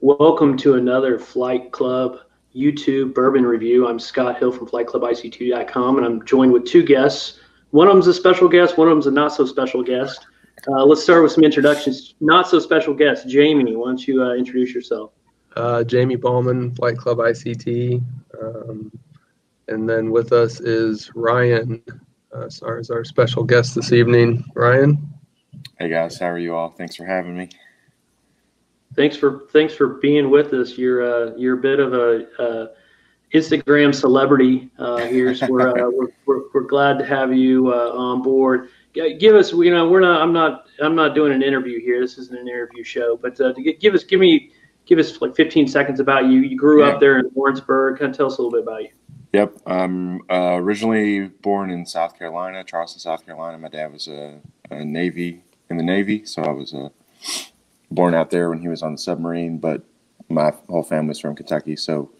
Welcome to another Flight Club YouTube bourbon review. I'm Scott Hill from FlightClubICT.com, and I'm joined with two guests. One of them's a special guest, one of them's a not so special guest. Uh, let's start with some introductions. Not so special guest, Jamie. Why don't you uh, introduce yourself? Uh, Jamie Ballman, Flight Club ICT. Um, and then with us is Ryan, uh, sorry, is our special guest this evening. Ryan. Hey guys, how are you all? Thanks for having me. Thanks for thanks for being with us. You're uh, you're a bit of a uh, Instagram celebrity uh, here, so we're, uh, we're, we're, we're glad to have you uh, on board. Give us, you know, we're not. I'm not. I'm not doing an interview here. This isn't an interview show, but uh, give us, give me, give us like 15 seconds about you. You grew yeah. up there in Lawrenceburg. Kind of tell us a little bit about you. Yep. I'm originally born in South Carolina, Charleston, South Carolina. My dad was a, a Navy in the Navy, so I was a born out there when he was on the submarine, but my whole family's from Kentucky, so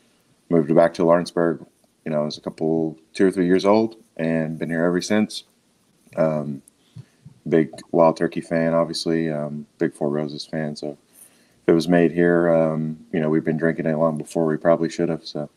moved back to Lawrenceburg. You know, I was a couple, two or three years old, and been here ever since. Um, big Wild Turkey fan, obviously. Um, big Four Roses fan. So if it was made here, um, you know, we've been drinking it long before we probably should have. So.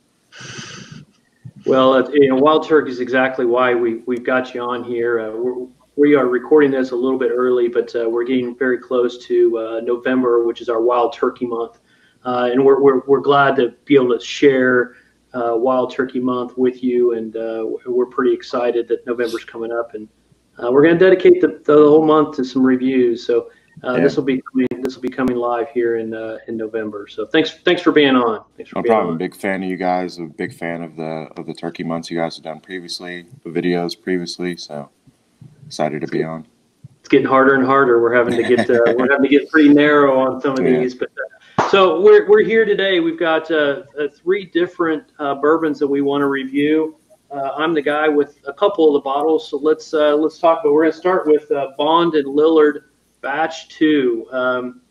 Well, you know, Wild Turkey is exactly why we we've got you on here. Uh, we are recording this a little bit early, but uh, we're getting very close to uh, November, which is our Wild Turkey Month. Uh, and we're, we're, we're glad to be able to share uh, Wild Turkey Month with you. And uh, we're pretty excited that November's coming up. And uh, we're going to dedicate the, the whole month to some reviews. So yeah. this will be coming, this will be coming live here in in November. So thanks thanks for being on. Thanks for no problem. On. Big fan of you guys. A big fan of the of the Turkey months you guys have done previously, the videos previously. So excited to be on. It's getting harder and harder. We're having to get uh, we're having to get pretty narrow on some of yeah. these, but. Uh, so we're, we're here today. We've got uh, uh three different uh, bourbons that we want to review. Uh, I'm the guy with a couple of the bottles, so let's let's talk. But we're going to start with Bond and Lillard Batch Two. Um,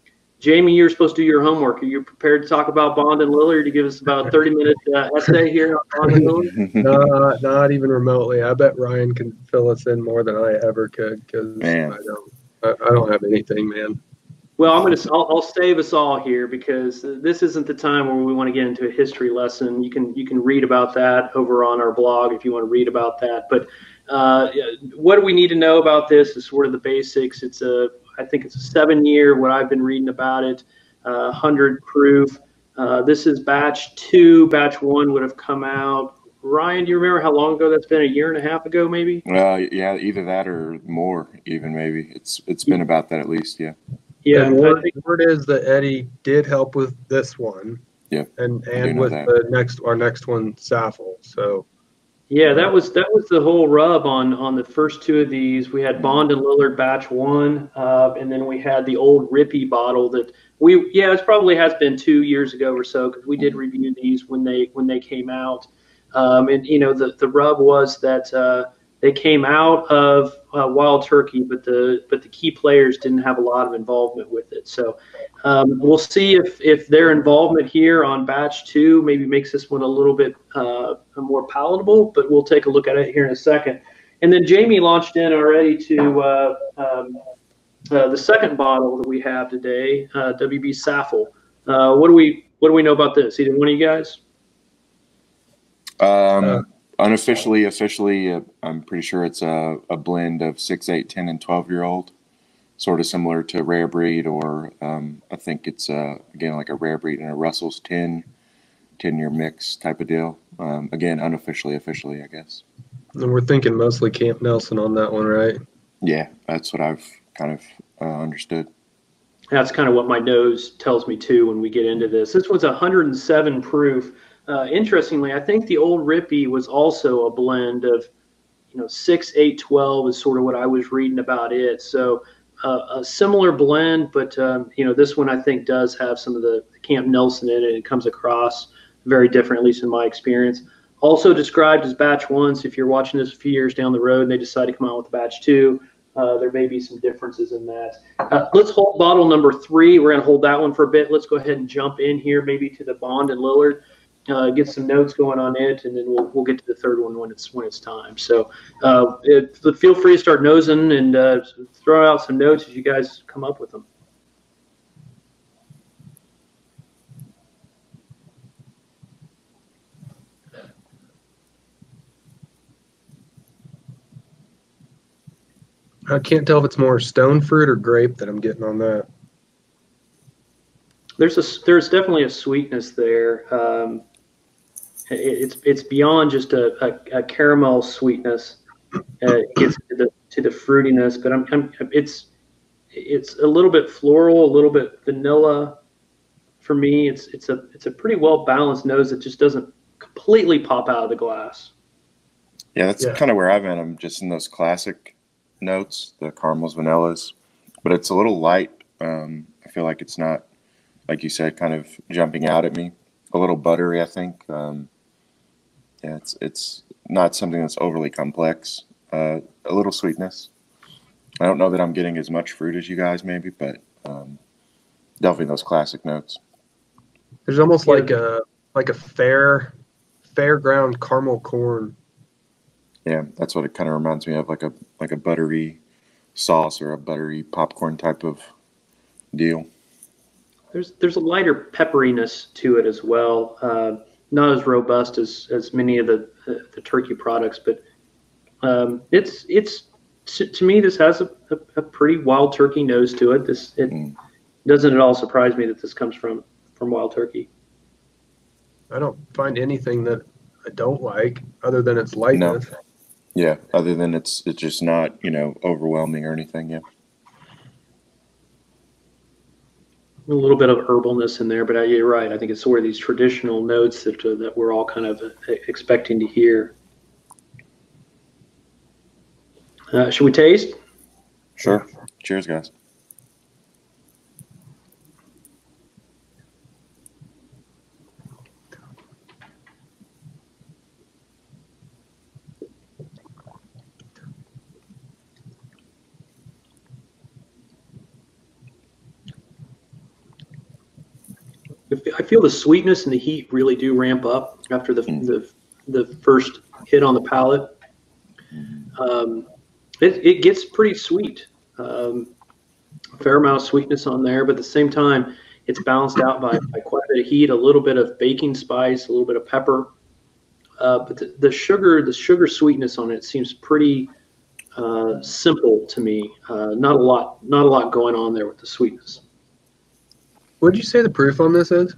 Jamie, you're supposed to do your homework. Are you prepared to talk about Bond and Lillard to give us about a 30 minute uh, essay here on Bond and Lillard? No, not even remotely. I bet Ryan can fill us in more than I ever could because I don't. I, I, don't have anything, man. Well, I'm gonna. I'll, I'll, save us all here because this isn't the time where we want to get into a history lesson. You can you can read about that over on our blog if you want to read about that. But uh, what do we need to know about this? Is sort of the basics. It's a I think it's a seven year, what I've been reading about it, uh, 100 proof. Uh, this is batch two. Batch one would have come out. Ryan, do you remember how long ago that's been? A year and a half ago, maybe? Uh, yeah, either that or more, even maybe. It's It's been about that at least, yeah. Yeah, and word, think, word is that Eddie did help with this one. Yeah. And and with that. the next our next one, Saffell. So yeah, that was that was the whole rub on on the first two of these. We had Bond and Lillard batch one, uh, and then we had the old Ripy bottle that we yeah it probably has been two years ago or so because we did review these when they when they came out. Um, and you know the the rub was that uh, they came out of uh, Wild Turkey, but the but the key players didn't have a lot of involvement with it. So um, we'll see if if their involvement here on batch two maybe makes this one a little bit uh, more palatable. But we'll take a look at it here in a second. And then Jamie launched in already to uh, um, uh, the second bottle that we have today, uh, WB Saffell. Uh, what do we what do we know about this? Either one of you guys? Um, unofficially, officially, uh, I'm pretty sure it's a, a blend of 6, 8, 10, and 12 year old, sort of similar to Rare Breed, or um, I think it's, uh, again, like a Rare Breed and a Russell's 10, 10 year mix type of deal. Um, again, unofficially, officially, I guess. And we're thinking mostly Camp Nelson on that one, right? Yeah, that's what I've kind of uh, understood. That's kind of what my nose tells me too when we get into this. This was 107 proof. Uh, interestingly, I think the old Ripy was also a blend of, you know, six, eight, twelve is sort of what I was reading about it. So uh, a similar blend, but um, you know, this one I think does have some of the Camp Nelson in it. It comes across very different, at least in my experience. Also described as batch one. So if you're watching this a few years down the road and they decide to come out with batch two, uh, there may be some differences in that. Uh, let's hold bottle number three. We're going to hold that one for a bit. Let's go ahead and jump in here, maybe to the Bond and Lillard uh, get some notes going on it, and then we'll, we'll get to the third one when it's when it's time. So uh, it, feel free to start nosing and uh, throw out some notes as you guys come up with them. I can't tell if it's more stone fruit or grape that I'm getting on that. There's a there's definitely a sweetness there. Um, it's it's beyond just a, a, a caramel sweetness. Uh, it gets to the to the fruitiness, but I'm, I'm it's it's a little bit floral, a little bit vanilla. For me, it's it's a it's a pretty well balanced nose that just doesn't completely pop out of the glass. Yeah, that's Yeah. kind of where I've been. I'm just in those classic notes, the caramels, vanillas, but it's a little light. Um, I feel like it's not, like you said, kind of jumping out at me. A little buttery, I think. Um, yeah, it's it's not something that's overly complex. Uh, a little sweetness. I don't know that I'm getting as much fruit as you guys, maybe, but um, definitely those classic notes. There's almost Yeah. like a like a fair fairground caramel corn. Yeah, that's what it kind of reminds me of, like a like a buttery sauce or a buttery popcorn type of deal. There's there's a lighter pepperiness to it as well. Uh, not as robust as, as many of the, the, the turkey products, but um, it's it's to, to me this has a, a, a pretty wild turkey nose to it. This it Mm. doesn't at all surprise me that this comes from from wild turkey. I don't find anything that I don't like other than its lightness. Yeah, other than it's it's just not you know overwhelming or anything. Yeah, A little bit of herbalness in there, but uh, you're right. I think it's sort of these traditional notes that uh, that we're all kind of uh, expecting to hear. Uh, should we taste? sure. Cheers, guys. I feel the sweetness and the heat really do ramp up after the the, the first hit on the palate. Um, it, it gets pretty sweet. Um, a fair amount of sweetness on there, but at the same time, it's balanced out by, by quite a bit of heat, a little bit of baking spice, a little bit of pepper. Uh, but the, the sugar, the sugar sweetness on it seems pretty uh, simple to me. Uh, not a lot, not a lot going on there with the sweetness. What did you say the proof on this is?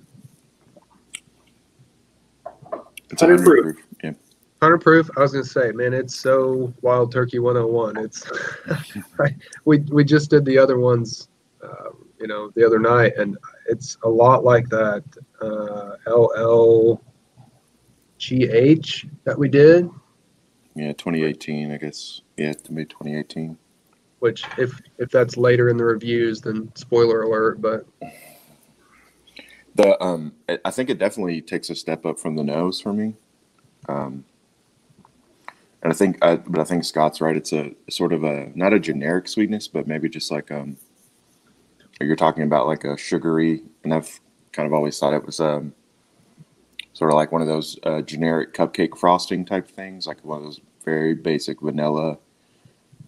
It's 100 100 proof. proof. Yeah, Hundred proof. I was gonna say, man, it's so Wild Turkey 101. It's we we just did the other ones, um, you know, the other night, and it's a lot like that uh, LLGH that we did. yeah. 2018, I guess. Yeah, to me 2018. Which, if if that's later in the reviews, then spoiler alert. But The um, I- think it definitely takes a step up from the nose for me. Um, and I think, I, but I think Scott's right. It's a sort of a not a generic sweetness, but maybe just like um, you're talking about like a sugary, and I've kind of always thought it was um, sort of like one of those uh, generic cupcake frosting type things, like one of those very basic vanilla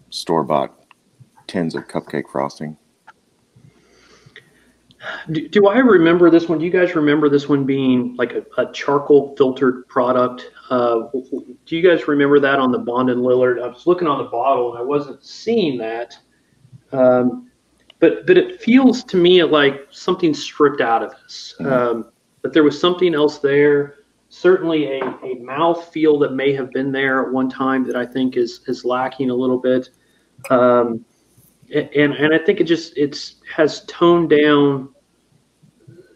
store bought tins of cupcake frosting. Do, do I remember this one? Do you guys remember this one being like a, a charcoal filtered product? Uh, do you guys remember that on the Bond and Lillard? I was looking on the bottle and I wasn't seeing that. Um, but but it feels to me like something stripped out of this. Mhm. Um, but there was something else there. Certainly a, a mouth feel that may have been there at one time that I think is is lacking a little bit. Um, and and I think it just it's has toned down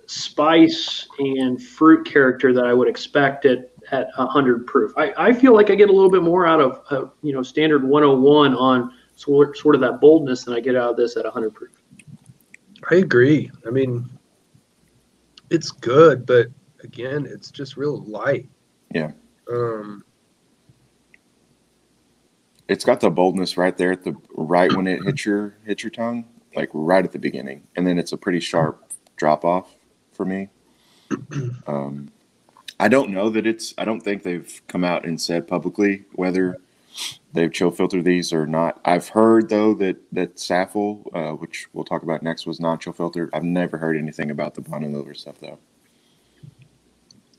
spice and fruit character that I would expect at at 100 proof. I, I feel like I get a little bit more out of uh, you know standard 101 on sort sort of that boldness than I get out of this at 100 proof. I agree. I mean, it's good, but again, it's just real light. Yeah. Um, it's got the boldness right there at the right when it hits your hits your tongue, like right at the beginning, and then it's a pretty sharp drop off for me. Um, I don't know that it's. I don't think they've come out and said publicly whether they've chill filtered these or not. I've heard though that that Saffell, uh, which we'll talk about next, was non chill filtered. I've never heard anything about the Lillard stuff though.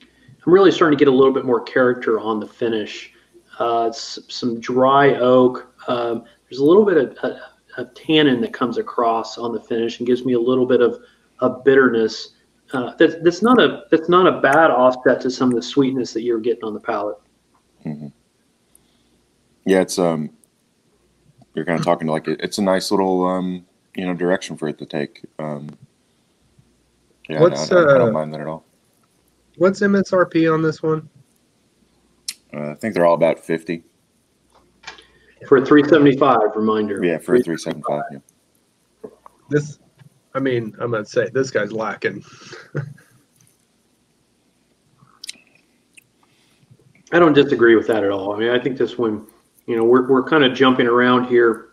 I'm really starting to get a little bit more character on the finish. Uh, some dry oak, Um, there's a little bit of, of, of, tannin that comes across on the finish and gives me a little bit of, of bitterness. Uh, that's, that's not a that's not a bad offset to some of the sweetness that you're getting on the palate. Mm-hmm. Yeah, it's um, you're kind of talking to like it's a nice little um, you know, direction for it to take. Um, yeah, What's, I, I, I don't uh, mind that at all. What's MSRP on this one? Uh, I think they're all about 50. For a 375 reminder. Yeah, for a 375. Yeah. This, I mean, I'm going to say this guy's lacking. I don't disagree with that at all. I mean, I think this one, you know, we're, we're kind of jumping around here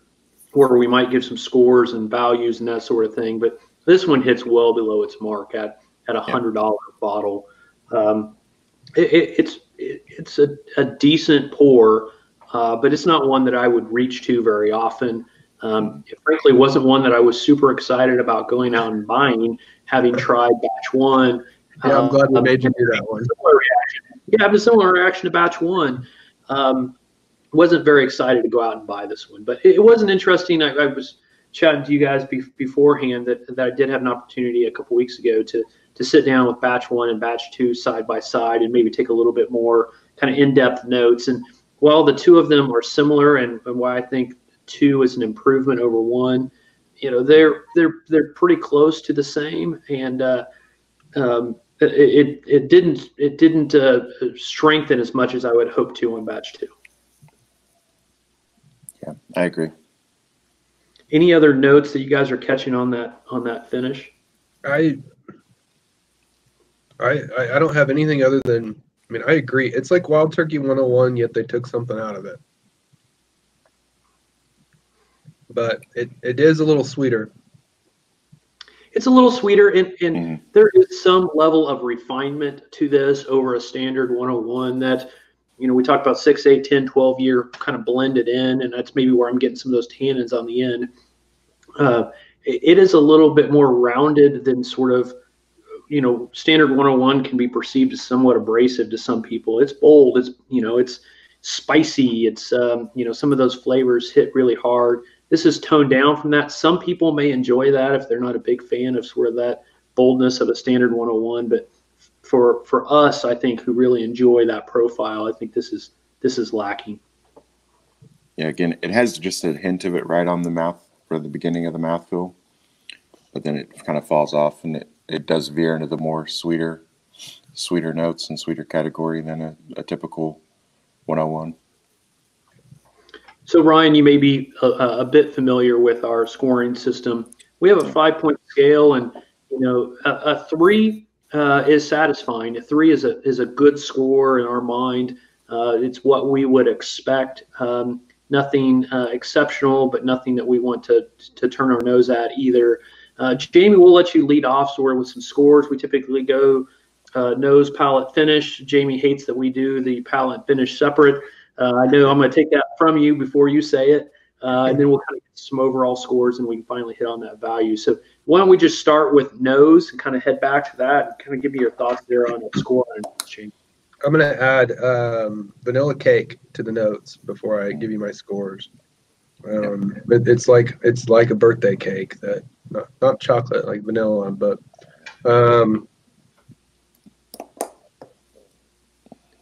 where we might give some scores and values and that sort of thing, but this one hits well below its mark at, at a hundred dollar yeah. bottle. Um, it, it, it's it, it's a, a decent pour, uh, but it's not one that I would reach to very often. Um, it frankly wasn't one that I was super excited about going out and buying, having tried batch one. Yeah, I'm glad we um, made you do that one. Yeah, I have a similar reaction to batch one. Um, wasn't very excited to go out and buy this one, but it, it wasn't interesting. I, I, was chatting to you guys be, beforehand that, that I did have an opportunity a couple weeks ago to to sit down with batch one and batch two side by side and maybe take a little bit more kind of in-depth notes. And while the two of them are similar and, and why I think two is an improvement over one, you know, they're they're they're pretty close to the same. And uh, um, it, it didn't it didn't uh, strengthen as much as I would hope to on batch two. Yeah, I agree. Any other notes that you guys are catching on that on that finish? I I, I, I don't have anything other than I mean I agree. It's like Wild Turkey 101, yet they took something out of it. But it, it is a little sweeter. It's a little sweeter, and, and mm. there is some level of refinement to this over a standard 101 that, you know, we talked about 6, 8, 10, 12 year kind of blended in, and that's maybe where I'm getting some of those tannins on the end. Uh, it, it is a little bit more rounded than sort of you know, standard 101 can be perceived as somewhat abrasive to some people. It's bold. It's, you know, it's spicy. It's, um, you know, some of those flavors hit really hard. This is toned down from that. Some people may enjoy that if they're not a big fan of sort of that boldness of a standard 101. But for, for us, I think who really enjoy that profile, I think this is, this is lacking. Yeah. Again, it has just a hint of it right on the mouth for the beginning of the mouthfeel, but then it kind of falls off and it, it does veer into the more sweeter, sweeter notes and sweeter category than a, a typical 101. So Ryan, you may be a, a, bit familiar with our scoring system. We have a five point scale, and you know a, a three uh, is satisfying. A three is a is a good score in our mind. Uh, it's what we would expect. Um, nothing uh, exceptional, but nothing that we want to to turn our nose at either. Uh, Jamie, we'll let you lead off of with some scores. We typically go uh, nose, palate, finish. Jamie hates that we do the palate finish separate. Uh, I know I'm going to take that from you before you say it, uh, and then we'll kind of get some overall scores, and we can finally hit on that value. So why don't we just start with nose and kind of head back to that, and kind of give me your thoughts there on the score, Jamie. I'm going to add um, vanilla cake to the notes before I give you my scores. Um, but it's like it's like a birthday cake that not not chocolate like vanilla, but um,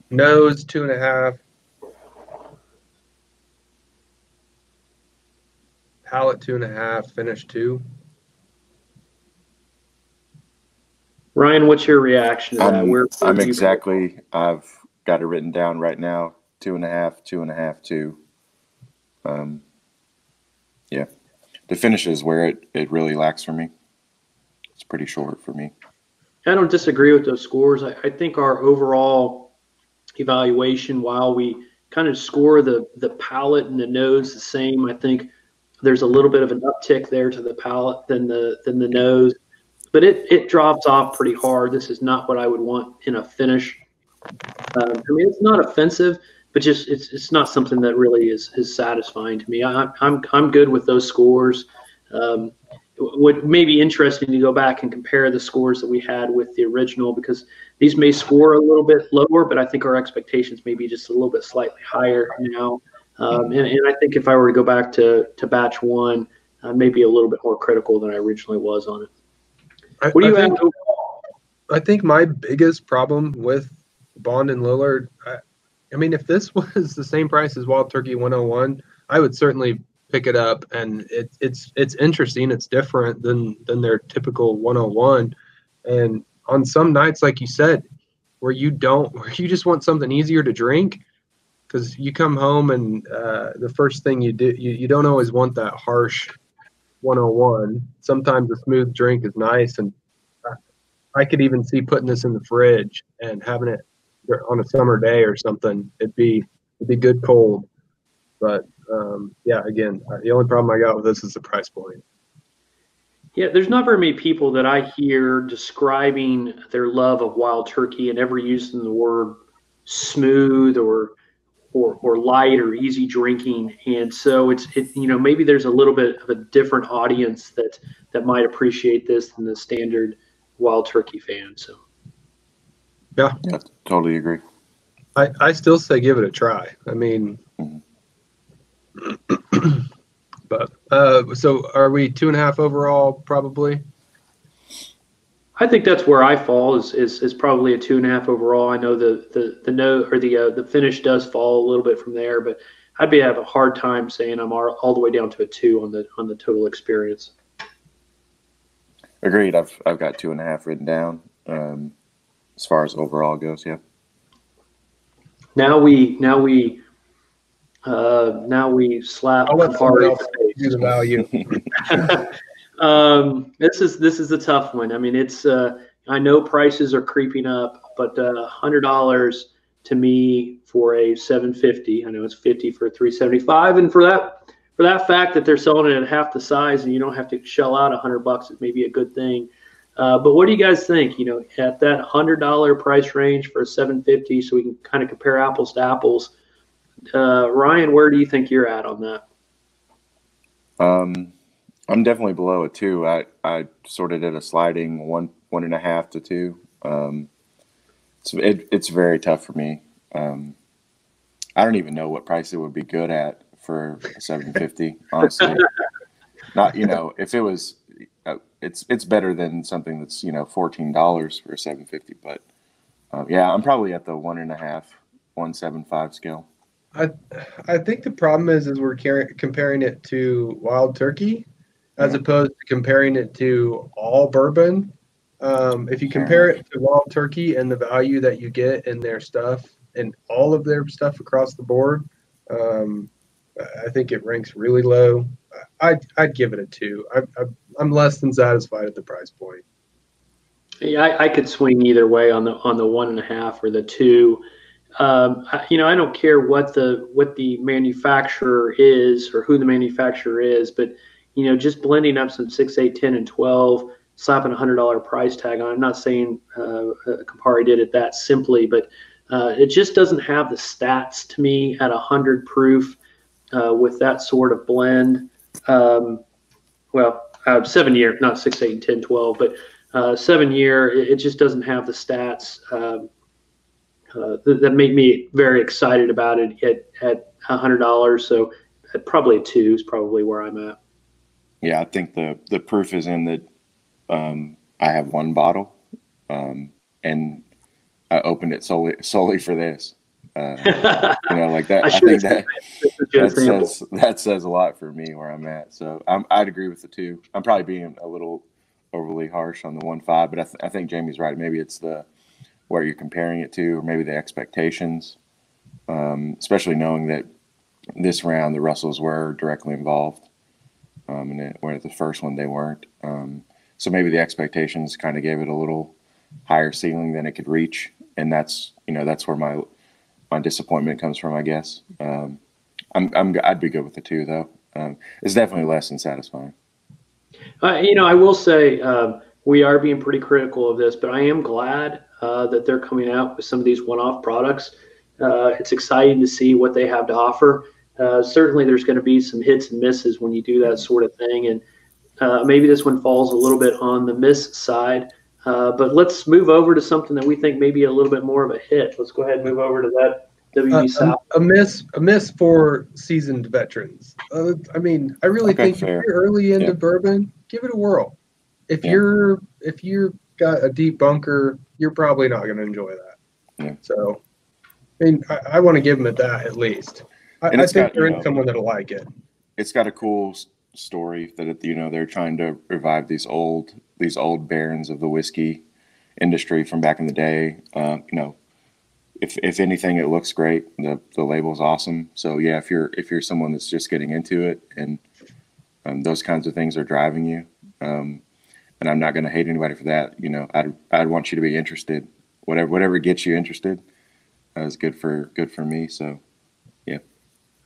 nose two and a half, palate two and a half, finish two. Ryan, what's your reaction to I'm, that? Where, I'm exactly. I've got it written down right now. Two and a half, two and a half, two. Um, yeah the finish is where it, it really lacks for me. It's pretty short for me. I don't disagree with those scores. I, I think our overall evaluation, while we kind of score the the palate and the nose the same, I think there's a little bit of an uptick there to the palate than the than the nose, but it it drops off pretty hard. This is not what I would want in a finish. Um, I mean, it's not offensive, but just it's it's not something that really is is satisfying to me. I, I'm I'm good with those scores. Um, what may be interesting to go back and compare the scores that we had with the original because these may score a little bit lower, but I think our expectations may be just a little bit slightly higher now. Um, and, and, I think if I were to go back to, to batch one, uh, maybe a little bit more critical than I originally was on it. I, what do you I think, I think my biggest problem with Bond and Lillard, I, I mean, if this was the same price as Wild Turkey 101, I would certainly pick it up. And it, it's it's interesting. It's different than than their typical 101 and on some nights like you said where you don't where you just want something easier to drink because you come home and uh, the first thing you do you, you don't always want that harsh 101 sometimes a smooth drink is nice and I could even see putting this in the fridge and having it on a summer day or something. It'd be it'd be good cold, but um, yeah, again, uh, the only problem I got with this is the price point. Yeah, there's not very many people that I hear describing their love of wild turkey and ever using the word smooth or or, or light or easy drinking. And so it's it, you know maybe there's a little bit of a different audience that that might appreciate this than the standard wild turkey fan. So yeah, yeah, totally agree. I I still say give it a try. I mean. Mm-hmm but uh, so are we two and a half overall? Probably. I think that's where I fall is, is, is probably a two and a half overall. I know the the the note or the uh, the finish does fall a little bit from there, but I'd be have a hard time saying I'm all, all the way down to a two on the on the total experience. Agreed. I've I've got two and a half written down um, as far as overall goes. Yeah. Now we now we uh, now we slap I'll let the value. um, this is this is a tough one. I mean, it's uh, I know prices are creeping up, but uh, hundred dollars to me for a 750. I know it's 50 for a 375, and for that for that fact that they're selling it at half the size and you don't have to shell out a hundred bucks, it may be a good thing. Uh, but what do you guys think? You know, at that hundred dollar price range for a 750, so we can kind of compare apples to apples uh, Ryan, where do you think you're at on that? Um, I'm definitely below a two. I I sort of did a sliding one one and a half to two. Um, it's it, it's very tough for me. Um, I don't even know what price it would be good at for 750. honestly, not you know if it was, uh, it's it's better than something that's you know fourteen dollars for 750. But uh, yeah, I'm probably at the one and a half, one seven five scale. I I think the problem is is we're comparing it to wild turkey as yeah. opposed to comparing it to all bourbon. Um, if you compare it to wild turkey and the value that you get in their stuff and all of their stuff across the board, um, I think it ranks really low. I'd, I'd give it a two. I, I, I'm less than satisfied at the price point. Yeah, I, I could swing either way on the on the one and a half or the two um, you know, I don't care what the what the manufacturer is or who the manufacturer is, but you know, just blending up some six, eight, ten, and twelve, slapping a hundred dollar price tag on. I'm not saying uh, uh, Campari did it that simply, but uh, it just doesn't have the stats to me at a hundred proof uh, with that sort of blend. Um, well, uh, seven year, not six, eight, and 10, 12, but uh, seven year, it, it, just doesn't have the stats. Um, uh, that, that, made me very excited about it at at hundred dollars. So probably two is probably where I'm at. Yeah, I think the the proof is in that um, I have one bottle, um, and I opened it solely solely for this. Uh, you know, like that. I, I think that that says that says a lot for me where I'm at. So I'm, I'd agree with the two. I'm probably being a little overly harsh on the one five, but I, th- I think Jamie's right. Maybe it's the where you're comparing it to, or maybe the expectations, um, especially knowing that this round the Russells were directly involved, um, and it, where the first one they weren't. Um, so maybe the expectations kind of gave it a little higher ceiling than it could reach, and that's you know that's where my my disappointment comes from, I guess. Um, I'm, I'm I'd be good with the two though. Um, it's definitely less than satisfying. Uh, you know, I will say uh, we are being pretty critical of this, but I am glad uh, that they're coming out with some of these one-off products. Uh, it's exciting to see what they have to offer. Uh, certainly, there's going to be some hits and misses when you do that sort of thing, and uh, maybe this one falls a little bit on the miss side. Uh, but let's move over to something that we think may be a little bit more of a hit. Let's go ahead and move over to that WB Uh, South. a, a miss, a miss for seasoned veterans. Uh, I mean, I really Okay, think fair. if you're early into Yeah. bourbon, give it a whirl. If Yeah. you're if you're got a deep bunker, you're probably not going to enjoy that. Yeah. So, I mean, I, I want to give them at that at least. I, And I think got, you in know- someone that'll like it. it's got a cool story that it, you know they're trying to revive these old these old barons of the whiskey industry from back in the day. Uh, you know, if if anything, it looks great. the The label's awesome. So yeah, if you're if you're someone that's just getting into it and um, those kinds of things are driving you, um, and I'm not going to hate anybody for that. You know, I'd I'd want you to be interested. Whatever whatever gets you interested uh, is good for good for me. So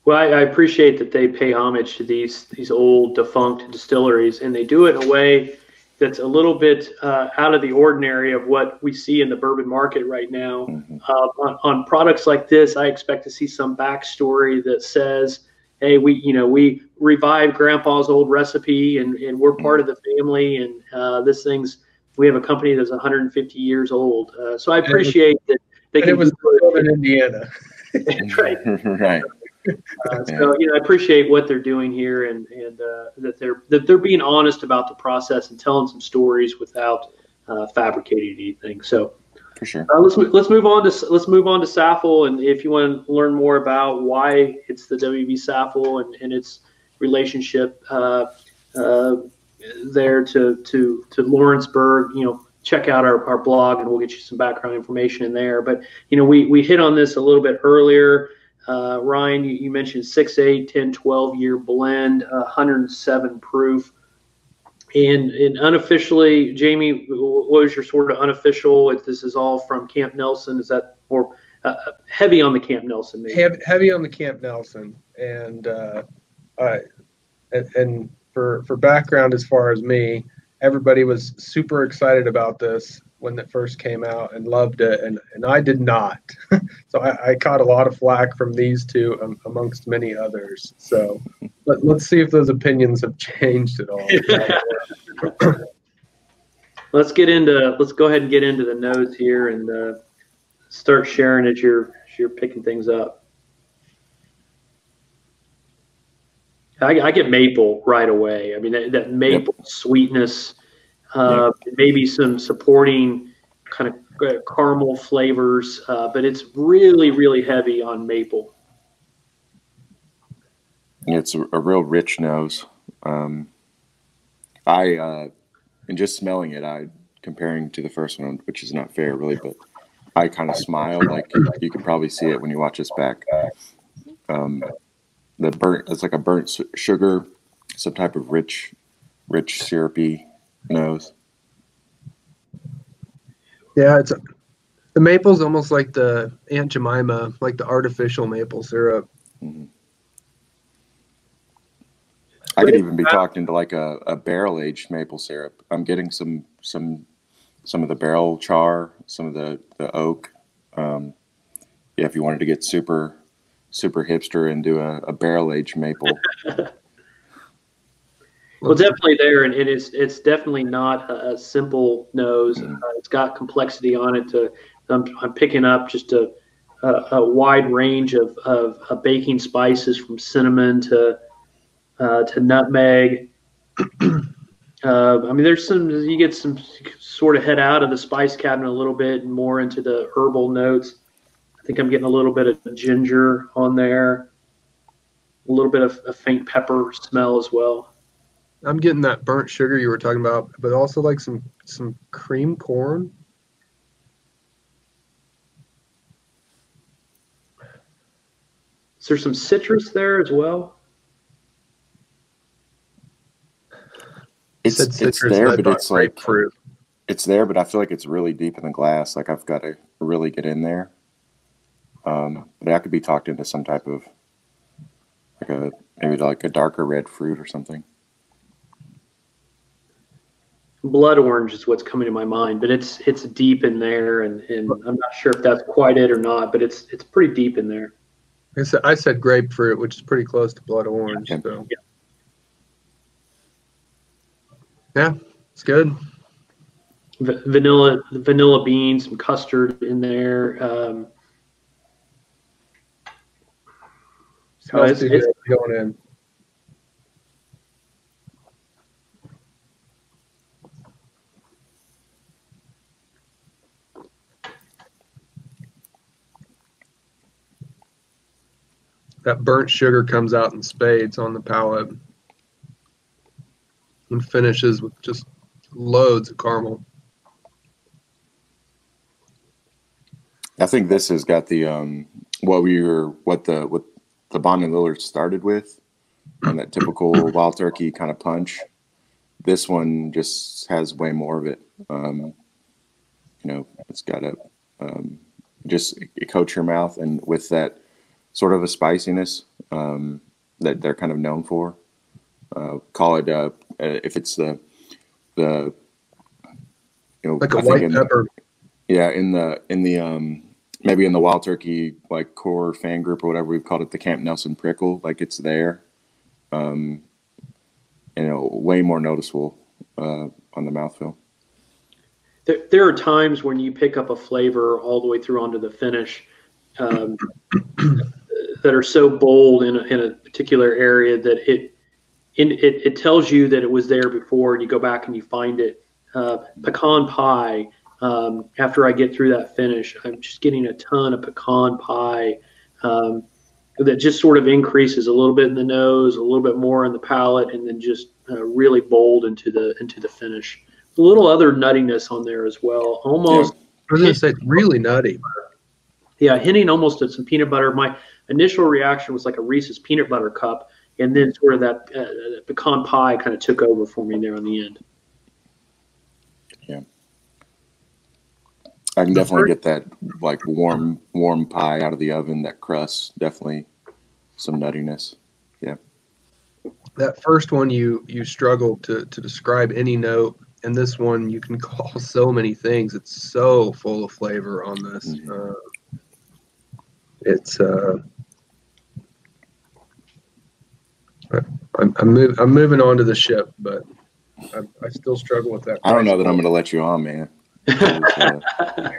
Well, I, I appreciate that they pay homage to these these old defunct distilleries, and they do it in a way that's a little bit uh, out of the ordinary of what we see in the bourbon market right now. mhm. Uh, on, on products like this, I expect to see some backstory that says, "Hey, we you know we revived Grandpa's old recipe, and and we're part of the family, and uh, this thing's we have a company that's 150 years old." Uh, so I it was- appreciate that they And can it was do in Indiana. right. right. Uh, so you know, I appreciate what they're doing here, and and uh, that they're that they're being honest about the process and telling some stories without uh, fabricating anything. So For sure. uh, let's let's move on to let's move on to Saffell, and if you want to learn more about why it's the WB Saffell and, and its relationship uh, uh, there to to to Lawrenceburg, you know. Check out our, our blog and we'll get you some background information in there. But, you know, we, we hit on this a little bit earlier. Uh, Ryan, you, you mentioned 6, 8, 10, 12 year blend, uh, 107 proof. And, and unofficially, Jamie, what was your sort of unofficial? If this is all from Camp Nelson, is that more uh, heavy on the Camp Nelson? Maybe? heavy, heavy on the Camp Nelson, and uh, I, and, and for for background as far as me, everybody was super excited about this when it first came out and loved it, and and I did not. so I, I caught a lot of flack from these two, um, amongst many others. So let, let's see if those opinions have changed at all. Let's get into let's go ahead and get into the notes here and uh, start sharing as you're as you're picking things up. I, I get maple right away. I mean that, that maple sweetness, uh, maybe some supporting kind of uh, caramel flavors, uh, but it's really really heavy on maple. It's a, a real rich nose. Um, I, uh, and just smelling it, I comparing to the first one, which is not fair, really, but I kind of smiled. Like you can probably see it when you watch this back. Um, the burnt, it's like a burnt sugar, some type of rich, rich syrupy nose. Yeah, it's the maple's almost like the Aunt Jemima, like the artificial maple syrup. I could even be talked into like a, a barrel aged maple syrup. I'm getting some some some of the barrel char, some of the the oak. Um, yeah, if you wanted to get super super hipster and do a, a barrel aged maple, Well, definitely there, and it is. It's definitely not a, a simple nose. Mhm. Uh, it's got complexity on it. To I'm, I'm picking up just a, a, a wide range of, of, of baking spices from cinnamon to uh, to nutmeg. uh, I mean, there's some. You get some sort of head out of the spice cabinet a little bit and more into the herbal notes. I think I'm getting a little bit of ginger on there, a little bit of a faint pepper smell as well. I'm getting that burnt sugar you were talking about, but also like some some cream corn. Is there some citrus there as well? it's it's citrus, there, but it's like grapefruit. it's there, but I feel like it's really deep in the glass. Like I've got to really get in there. Um, but I could be talked into some type of like a maybe like a darker red fruit or something. Blood orange is what's coming to my mind, but it's it's deep in there, and, and I'm not sure if that's quite it or not, but it's it's pretty deep in there. I said, I said grapefruit, which is pretty close to blood orange. Yeah. So. Yeah, it's good. V- vanilla vanilla beans, some custard in there. Um, Smells it's- too it's- going in. That burnt sugar comes out in spades on the palate and finishes with just loads of caramel. I think this has got the um what we were what the what the Bond and Lillard started with, and that typical wild turkey kind of punch. This one just has way more of it. Um, you know, it's got a um, just it coats your mouth, and with that sort of a spiciness um, that they're kind of known for. Uh, call it uh, uh, if it's the the you know Like a I white in- pepper. yeah, in the in the um maybe in the wild turkey like core fan group or whatever we've called it the Camp Nelson prickle, like it's there. Um you know, way more noticeable uh on the mouthfeel. there, there are times when you pick up a flavor all the way through onto the finish um, that are so bold in a, in a particular area that it, in, it it tells you that it was there before and you go back and you find it uh, pecan pie um, after i get through that finish i'm just getting a ton of pecan pie um, that just sort of increases a little bit in the nose a little bit more in the palate and then just uh, really bold into the into the finish a little other nuttiness on there as well. Almost, I was gonna say really nutty. yeah, hinting almost at some peanut butter. My initial reaction was like a Reese's peanut butter cup, and then sort of that uh, pecan pie kind of took over for me there on the end. Yeah, I can definitely get that like warm warm pie out of the oven, that crust, definitely some nuttiness. Yeah. That first one you you struggled to to describe any note, and this one you can call so many things. It's so full of flavor on this. Mhm. Uh, it's uh, I'm I'm, move, I'm moving on to the ship, but I, I still struggle with that. I don't know that I'm gonna let you on, man. It was,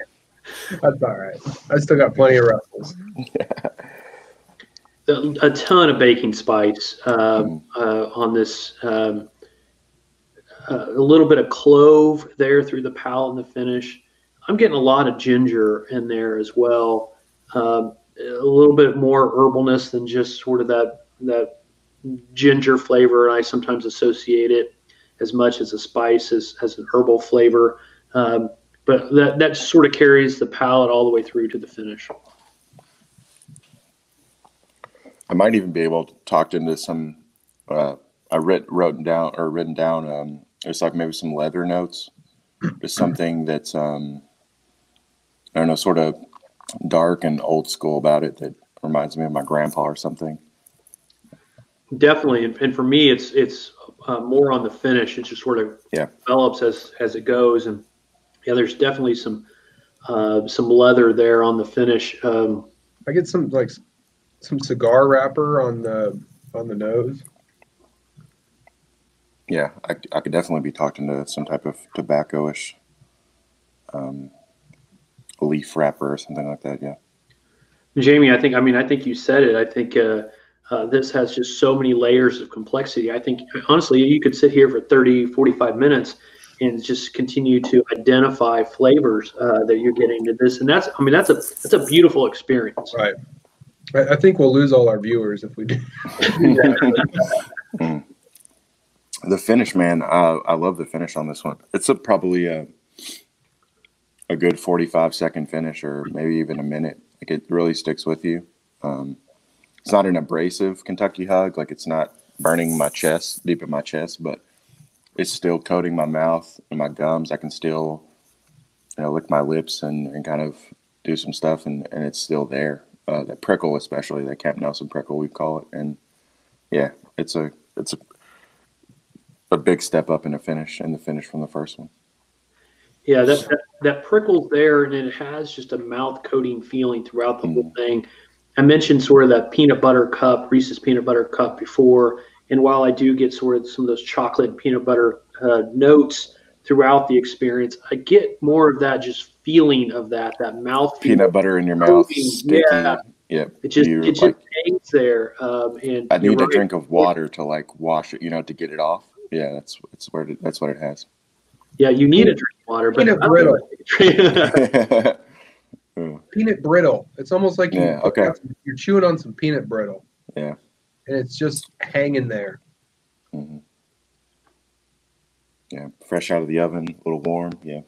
That's all right. I still got plenty of ruffles. a, a ton of baking spice um, uh, on this. Um, uh, a little bit of clove there through the palate and the finish. I'm getting a lot of ginger in there as well. Um, a little bit more herbalness than just sort of that that ginger flavor. I sometimes associate it as much as a spice as, as an herbal flavor. Um, but that, that sort of carries the palate all the way through to the finish. I might even be able to talk into some. Uh, I read wrote down or written down. Um, it's like maybe some leather notes, just something that's um, I don't know, sort of dark and old school about it that reminds me of my grandpa or something. Definitely, and, and for me, it's it's uh, more on the finish. It just sort of Yeah. develops as as it goes, and yeah, there's definitely some uh, some leather there on the finish. Um, I get some like some cigar wrapper on the on the nose. Yeah, I, I could definitely be talking to some type of tobacco-ish um, leaf wrapper or something like that. Yeah. Jamie, I think I mean I think you said it. I think uh, uh, this has just so many layers of complexity. I think honestly, you could sit here for 30, 45 minutes and just continue to identify flavors uh, that you're getting to this, and that's I mean that's a that's a beautiful experience. Right. I, I think we'll lose all our viewers if we do. The finish, man, uh, I love the finish on this one. It's a probably a a good forty-five second finish, or maybe even a minute. Like it really sticks with you. Um, it's not an abrasive Kentucky hug, like it's not burning my chest deep in my chest, but it's still coating my mouth and my gums. I can still, you know, lick my lips and, and kind of do some stuff, and, and it's still there. Uh, that prickle, especially that Camp Nelson prickle, we call it, and yeah, it's a it's a a big step up in the finish and the finish from the first one. Yeah, that, that that prickles there, and it has just a mouth coating feeling throughout the whole thing. I mentioned sort of that peanut butter cup, Reese's peanut butter cup before, and while I do get sort of some of those chocolate peanut butter uh, notes throughout the experience, I get more of that just feeling of that that mouth Peanut butter in your mouth, sticky. yeah. Yeah, It just you're it just like- hangs there. Um, and I you're need a right. drink of water to like wash it, you know, to get it off. Yeah, that's that's where it, that's what it has. Yeah, you need a drink of water, but Peanut I don't brittle. yeah, Peanut brittle. It's almost like you Yeah, okay. you're chewing on some peanut brittle. Yeah. And it's just hanging there. Mhm. Yeah, fresh out of the oven, a little warm. Yeah.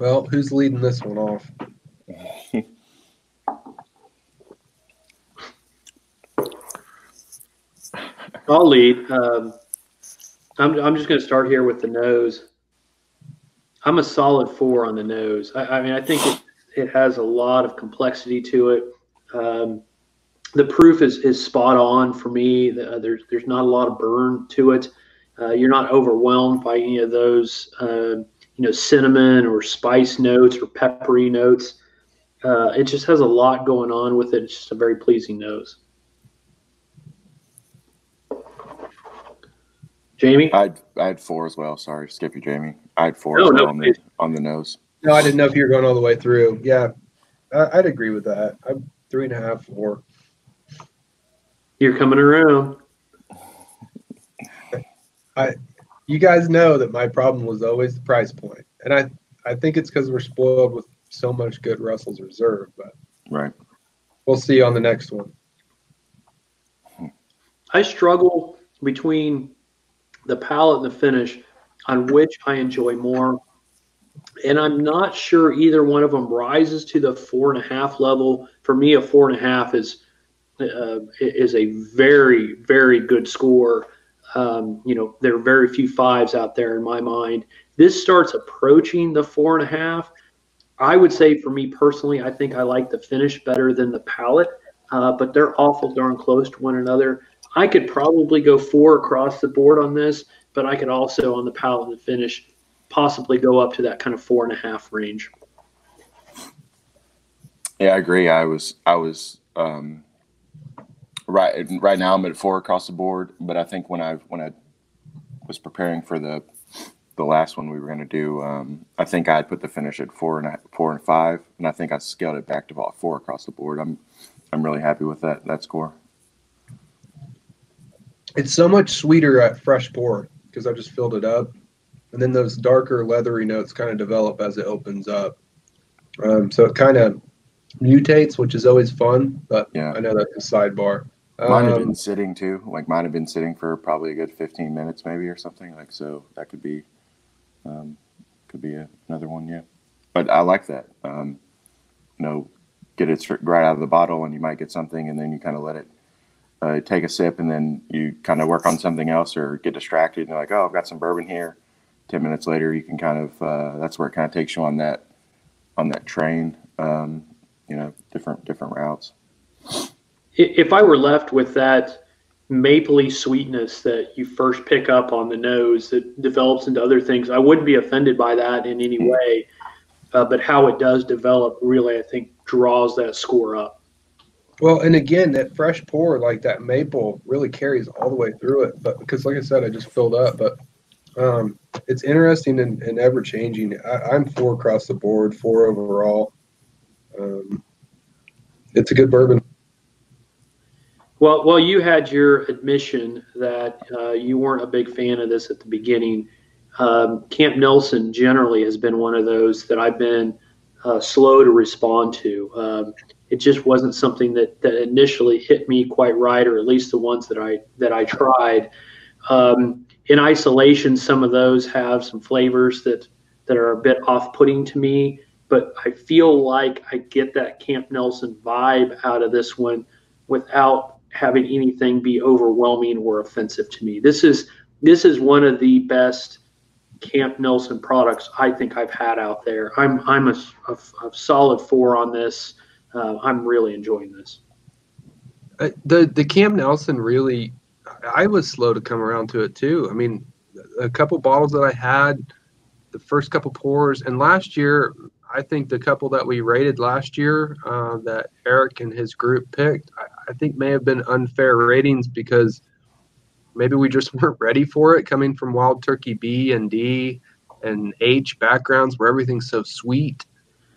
Well, who's leading this one off? I'll lead. Um, I'm, I'm just going to start here with the nose. I'm a solid four on the nose. I, I mean, I think it, it has a lot of complexity to it. Um, the proof is, is spot on for me. The, there's there's not a lot of burn to it. Uh, you're not overwhelmed by any of those, uh, you know, cinnamon or spice notes or peppery notes. Uh, it just has a lot going on with it. It's just a very pleasing nose. Jamie? I'd I'd four as well. Sorry, skip you, Jamie. I had four No, no, on the on the nose. No, I didn't know if you were going all the way through. Yeah, I, I'd agree with that. I'm three and a half, four. You're coming around. I, You guys know that my problem was always the price point, and I I think it's because we're spoiled with so much good Russell's Reserve. But Right. we'll see on the next one. I struggle between the palate and the finish on which I enjoy more. And I'm not sure either one of them rises to the four and a half level. For me, a four and a half is uh, is a very very good score. Um, you know, there are very few fives out there in my mind. This starts approaching the four and a half. I would say for me personally, I think I like the finish better than the palate, uh, but they're awful darn close to one another. I could probably go four across the board on this, but I could also on the palate and finish possibly go up to that kind of four and a half range. Yeah, I agree. I was I was um, right right now I'm at four across the board, but I think when I when I was preparing for the the last one we were going to do, um, I think I had put the finish at four and a, four and five, and I think I scaled it back to about four across the board. I'm I'm really happy with that that score. It's so much sweeter at fresh pour because I just filled it up, and then those darker leathery notes kind of develop as it opens up. Um, so it kind of mutates, which is always fun. But Yeah. I know that's a sidebar. Mine had Um, been sitting too. Like mine have been sitting for probably a good 15 minutes, maybe or something. Like so, that could be, um, could be a, another one. Yeah, but I like that. Um, you know, get it straight right out of the bottle, and you might get something, and then you kind of let it uh, take a sip, and then you kind of work on something else or get distracted, and you're like, oh, I've got some bourbon here. Ten minutes later, you can kind of uh, that's where it kind of takes you on that on that train. Um, you know, different different routes. If I were left with that mapley sweetness that you first pick up on the nose that develops into other things, I wouldn't be offended by that in any way. Uh, but how it does develop really, I think, draws that score up. Well, and again, that fresh pour, like that maple, really carries all the way through it. But because, like I said, I just filled up. But um, it's interesting and, and ever changing. I, I'm four across the board, four overall. Um, it's a good bourbon. Well, well, you had your admission that uh, you weren't a big fan of this at the beginning. Um, Camp Nelson generally has been one of those that I've been uh, slow to respond to. Um, it just wasn't something that, that initially hit me quite right, or at least the ones that I that I tried. Um, in isolation, some of those have some flavors that that are a bit off-putting to me, but I feel like I get that Camp Nelson vibe out of this one without having anything be overwhelming or offensive to me. This is this is one of the best Camp Nelson products I think I've had out there. I'm I'm a, a, a solid four on this. Uh, I'm really enjoying this. Uh, the the Camp Nelson really, I was slow to come around to it too. I mean, a couple bottles that I had, the first couple pours, and last year, I think the couple that we rated last year uh, that Eric and his group picked, I, I think may have been unfair ratings because maybe we just weren't ready for it coming from Wild Turkey B and D and H backgrounds where everything's so sweet.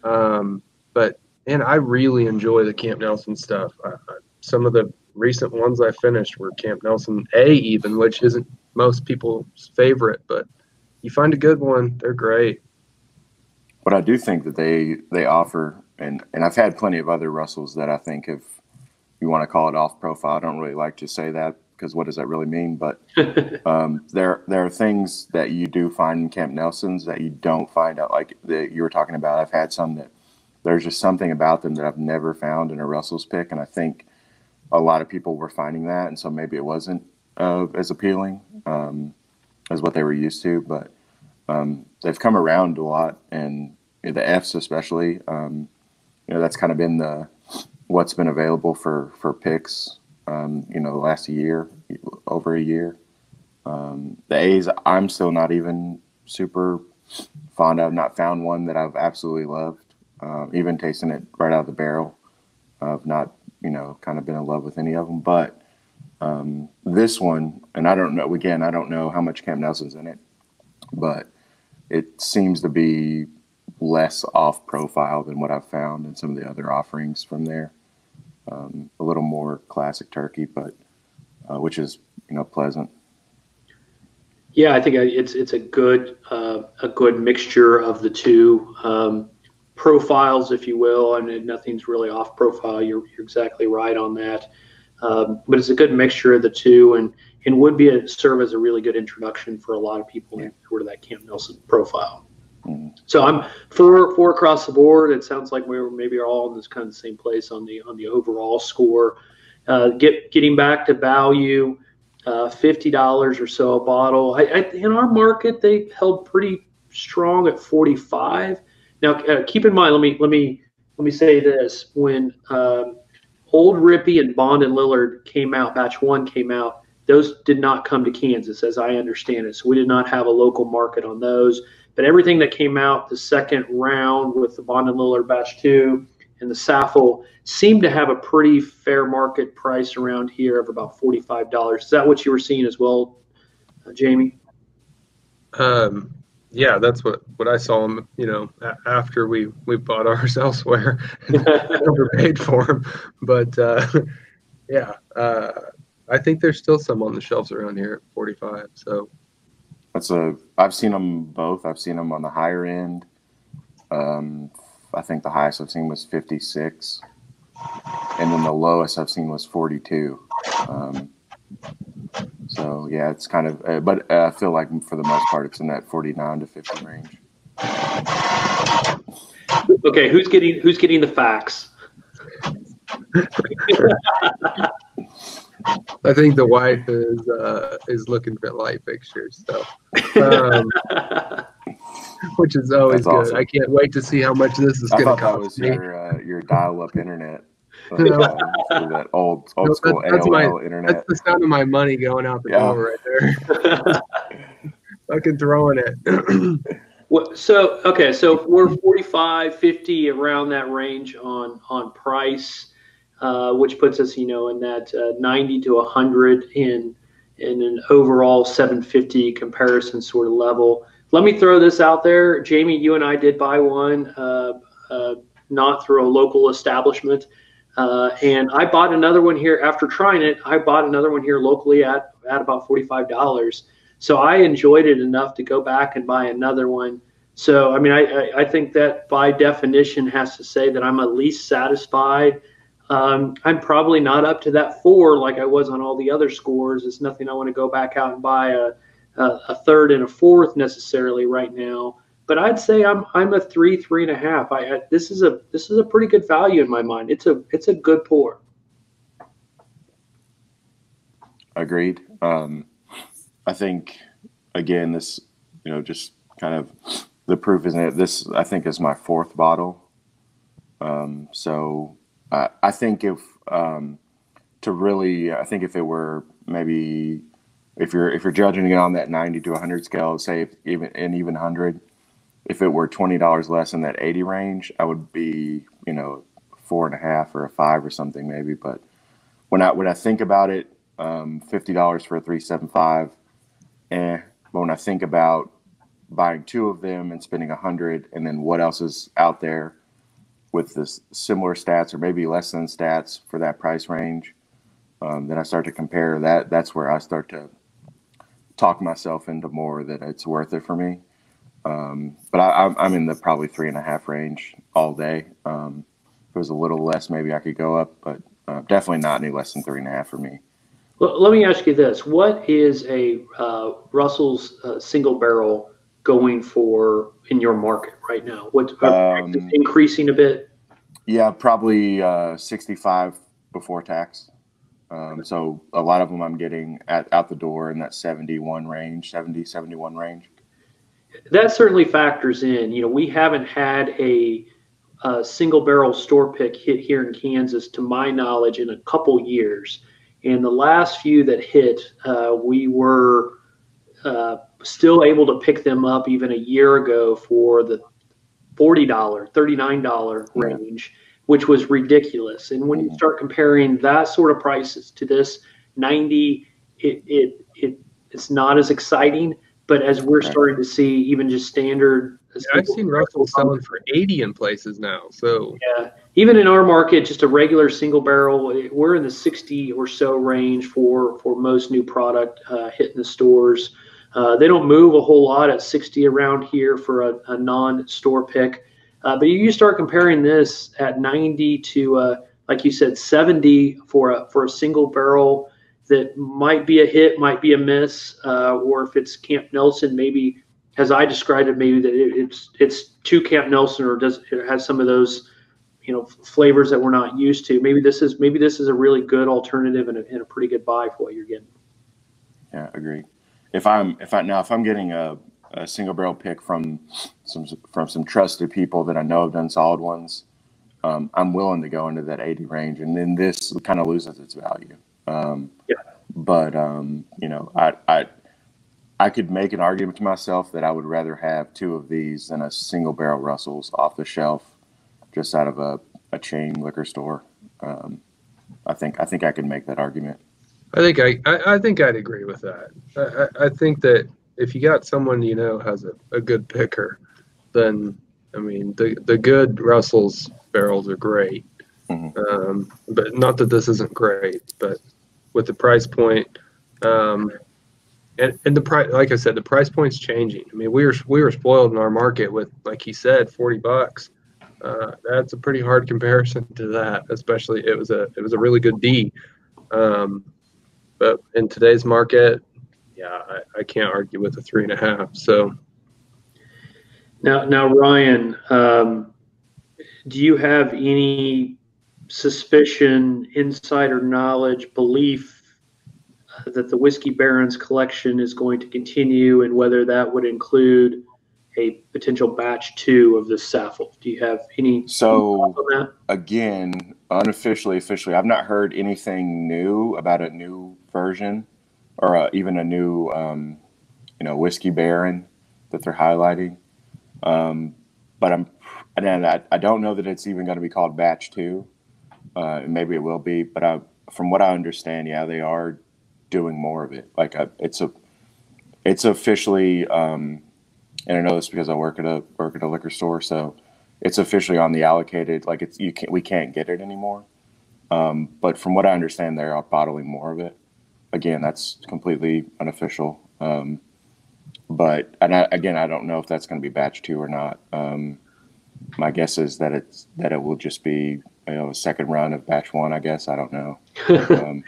Um, but and I really enjoy the Camp Nelson stuff. I, I, some of the recent ones I finished were Camp Nelson A, even, which isn't most people's favorite, but you find a good one, they're great. But I do think that they they offer, and and I've had plenty of other Russells that I think if you want to call it off profile, I don't really like to say that because what does that really mean? But um, there there are things that you do find in Camp Nelson's that you don't find out, like that you were talking about. I've had some that there's just something about them that I've never found in a Russell's pick, and I think a lot of people were finding that, and so maybe it wasn't uh, as appealing um, as what they were used to, but um, they've come around a lot, and the Fs especially. Um, you know, that's kind of been the what's been available for for picks. Um, you know, the last year, over a year. Um, the A's, I'm still not even super fond of. Not found one that I've absolutely loved. Uh, even tasting it right out of the barrel. I've not, you know, kind of been in love with any of them, but um, this one, and I don't know. Again, I don't know how much Camp Nelson's in it, but it seems to be less off profile than what I've found in some of the other offerings from there. Um, a little more classic turkey, but uh, which is you know pleasant. Yeah, I think it's it's a good uh, a good mixture of the two um, profiles, if you will. Mean, nothing's really off profile. You're, you're exactly right on that. Um, but it's a good mixture of the two, and and would be a, serve as a really good introduction for a lot of people yeah. who are that Camp Nelson profile. Mm-hmm. So I'm four four across the board. It sounds like we are maybe all in this kind of same place on the on the overall score. Uh, get getting back to value, uh, fifty dollars or so a bottle. I, I, in our market, they held pretty strong at forty five. Now uh, keep in mind. Let me let me let me say this: when um, Old Ripy and Bond and Lillard came out, batch one came out those did not come to Kansas, as I understand it. So we did not have a local market on those. But everything that came out the second round with the Bond and Lillard batch two and the Saffell seemed to have a pretty fair market price around here of about $45. Is that what you were seeing as well, uh, Jamie? Um, yeah, that's what, what I saw them, you know, after we, we bought ours elsewhere and overpaid for them. But uh, yeah, uh, I think there's still some on the shelves around here at 45. So that's a. I've seen them both. I've seen them on the higher end. Um, I think the highest I've seen was 56, and then the lowest I've seen was 42. Um, so yeah, it's kind of. Uh, but uh, I feel like for the most part, it's in that 49 to 50 range. Okay, who's getting who's getting the facts? I think the wife is uh, is looking for light fixtures, so um, which is always good. Awesome. I can't wait to see how much this is going to cost that was me. Your, uh, your dial-up internet. Uh, that old old no, school that's, AOL my, internet. That's the sound of my money going out the yeah. door right there. Fucking throwing it. so okay, so we're 45, 50 around that range on on price. Uh, which puts us, you know, in that uh, 90 to 100 in in an overall 750 comparison sort of level. Let me throw this out there, Jamie. You and I did buy one, uh, uh not through a local establishment, uh, and I bought another one here after trying it. I bought another one here locally at at about 45 dollars. So I enjoyed it enough to go back and buy another one. So I mean, I, I think that by definition has to say that I'm at least satisfied um, I'm probably not up to that four like I was on all the other scores. It's nothing I want to go back out and buy a, a, a third and a fourth necessarily right now. But I'd say I'm I'm a three three and a half. I, I this is a this is a pretty good value in my mind. It's a it's a good pour. Agreed. Um, I think again this you know just kind of the proof is in it. This I think is my fourth bottle. Um, so I think if um, to really, I think if it were maybe if you're if you're judging it on that 90 to 100 scale, say if even an even 100, if it were twenty dollars less in that 80 range, I would be you know four and a half or a five or something maybe. But when I when I think about it, um, fifty dollars for a 375, eh. But when I think about buying two of them and spending a hundred, and then what else is out there with this similar stats or maybe less than stats for that price range, um, then I start to compare that. That's where I start to talk myself into more that it's worth it for me. Um, but I, I'm in the probably three and a half range all day. Um, if it was a little less, maybe I could go up, but uh, definitely not any less than three and a half for me. Well, let me ask you this: What is a uh, Russell's uh, single barrel going for in your market right now? What um, increasing a bit? Yeah, probably uh, 65 before tax. Um, so a lot of them I'm getting at, out the door in that 71 range, 70, 71 range. That certainly factors in. You know, we haven't had a, a single barrel store pick hit here in Kansas, to my knowledge, in a couple years. And the last few that hit, uh, we were uh, still able to pick them up even a year ago for the $40, $39 range, which was ridiculous. And when you mm-hmm. start comparing that sort of prices to this 90, it, it, it it's not as exciting. But as we're starting to see, even just standard yeah, I've seen Russell selling for 80 in places now. So yeah, even in our market, just a regular single barrel, we're in the 60 or so range for for most new product uh, hitting the stores. Uh, they don't move a whole lot at 60 around here for a, a non-store pick. Uh, but you start comparing this at 90 to, uh, like you said, 70 for a for a single barrel that might be a hit, might be a miss, uh, or if it's Camp Nelson, maybe as I described it, maybe that it, it's it's too Camp Nelson or does it has some of those you know flavors that we're not used to. Maybe this is maybe this is a really good alternative and a, and a pretty good buy for what you're getting. Yeah, agree. If I'm if I now if I'm getting a, a single barrel pick from some from some trusted people that I know have done solid ones, um, I'm willing to go into that 80 range, and then this kind of loses its value. Um, yeah. But um, you know, I I I could make an argument to myself that I would rather have two of these than a single barrel Russell's off the shelf, just out of a, a chain liquor store. Um, I think I think I could make that argument. I think I, I, I think I'd agree with that. I, I, think that if you got someone you know has a, a good picker, then I mean the the good Russell's barrels are great. Mm-hmm. Um, but not that this isn't great, but with the price point, um, and, and the price, like I said, the price point's changing. I mean, we were we were spoiled in our market with, like he said, forty bucks. Uh, that's a pretty hard comparison to that, especially it was a it was a really good D. Um, but in today's market, yeah, I, I, can't argue with a three and a half. So now, now Ryan, um, do you have any suspicion, insider knowledge, belief that the Whiskey Barons collection is going to continue and whether that would include a potential batch two of the Saffell. Do you have any? So again, unofficially, officially, I've not heard anything new about a new version or uh, even a new, um, you know, Whiskey Baron that they're highlighting. Um, but I'm, and I, I don't know that it's even going to be called batch two. Uh, maybe it will be, but I, from what I understand, yeah, they are doing more of it. Like a, it's a, it's officially, um, and I know this because I work at a work at a liquor store, so it's officially on the allocated. Like it's you can't we can't get it anymore. Um, but from what I understand, they're bottling more of it. Again, that's completely unofficial. Um, but and I, again, I don't know if that's going to be batch two or not. Um, my guess is that it's that it will just be you know, a second run of batch one, I guess. I don't know. Um,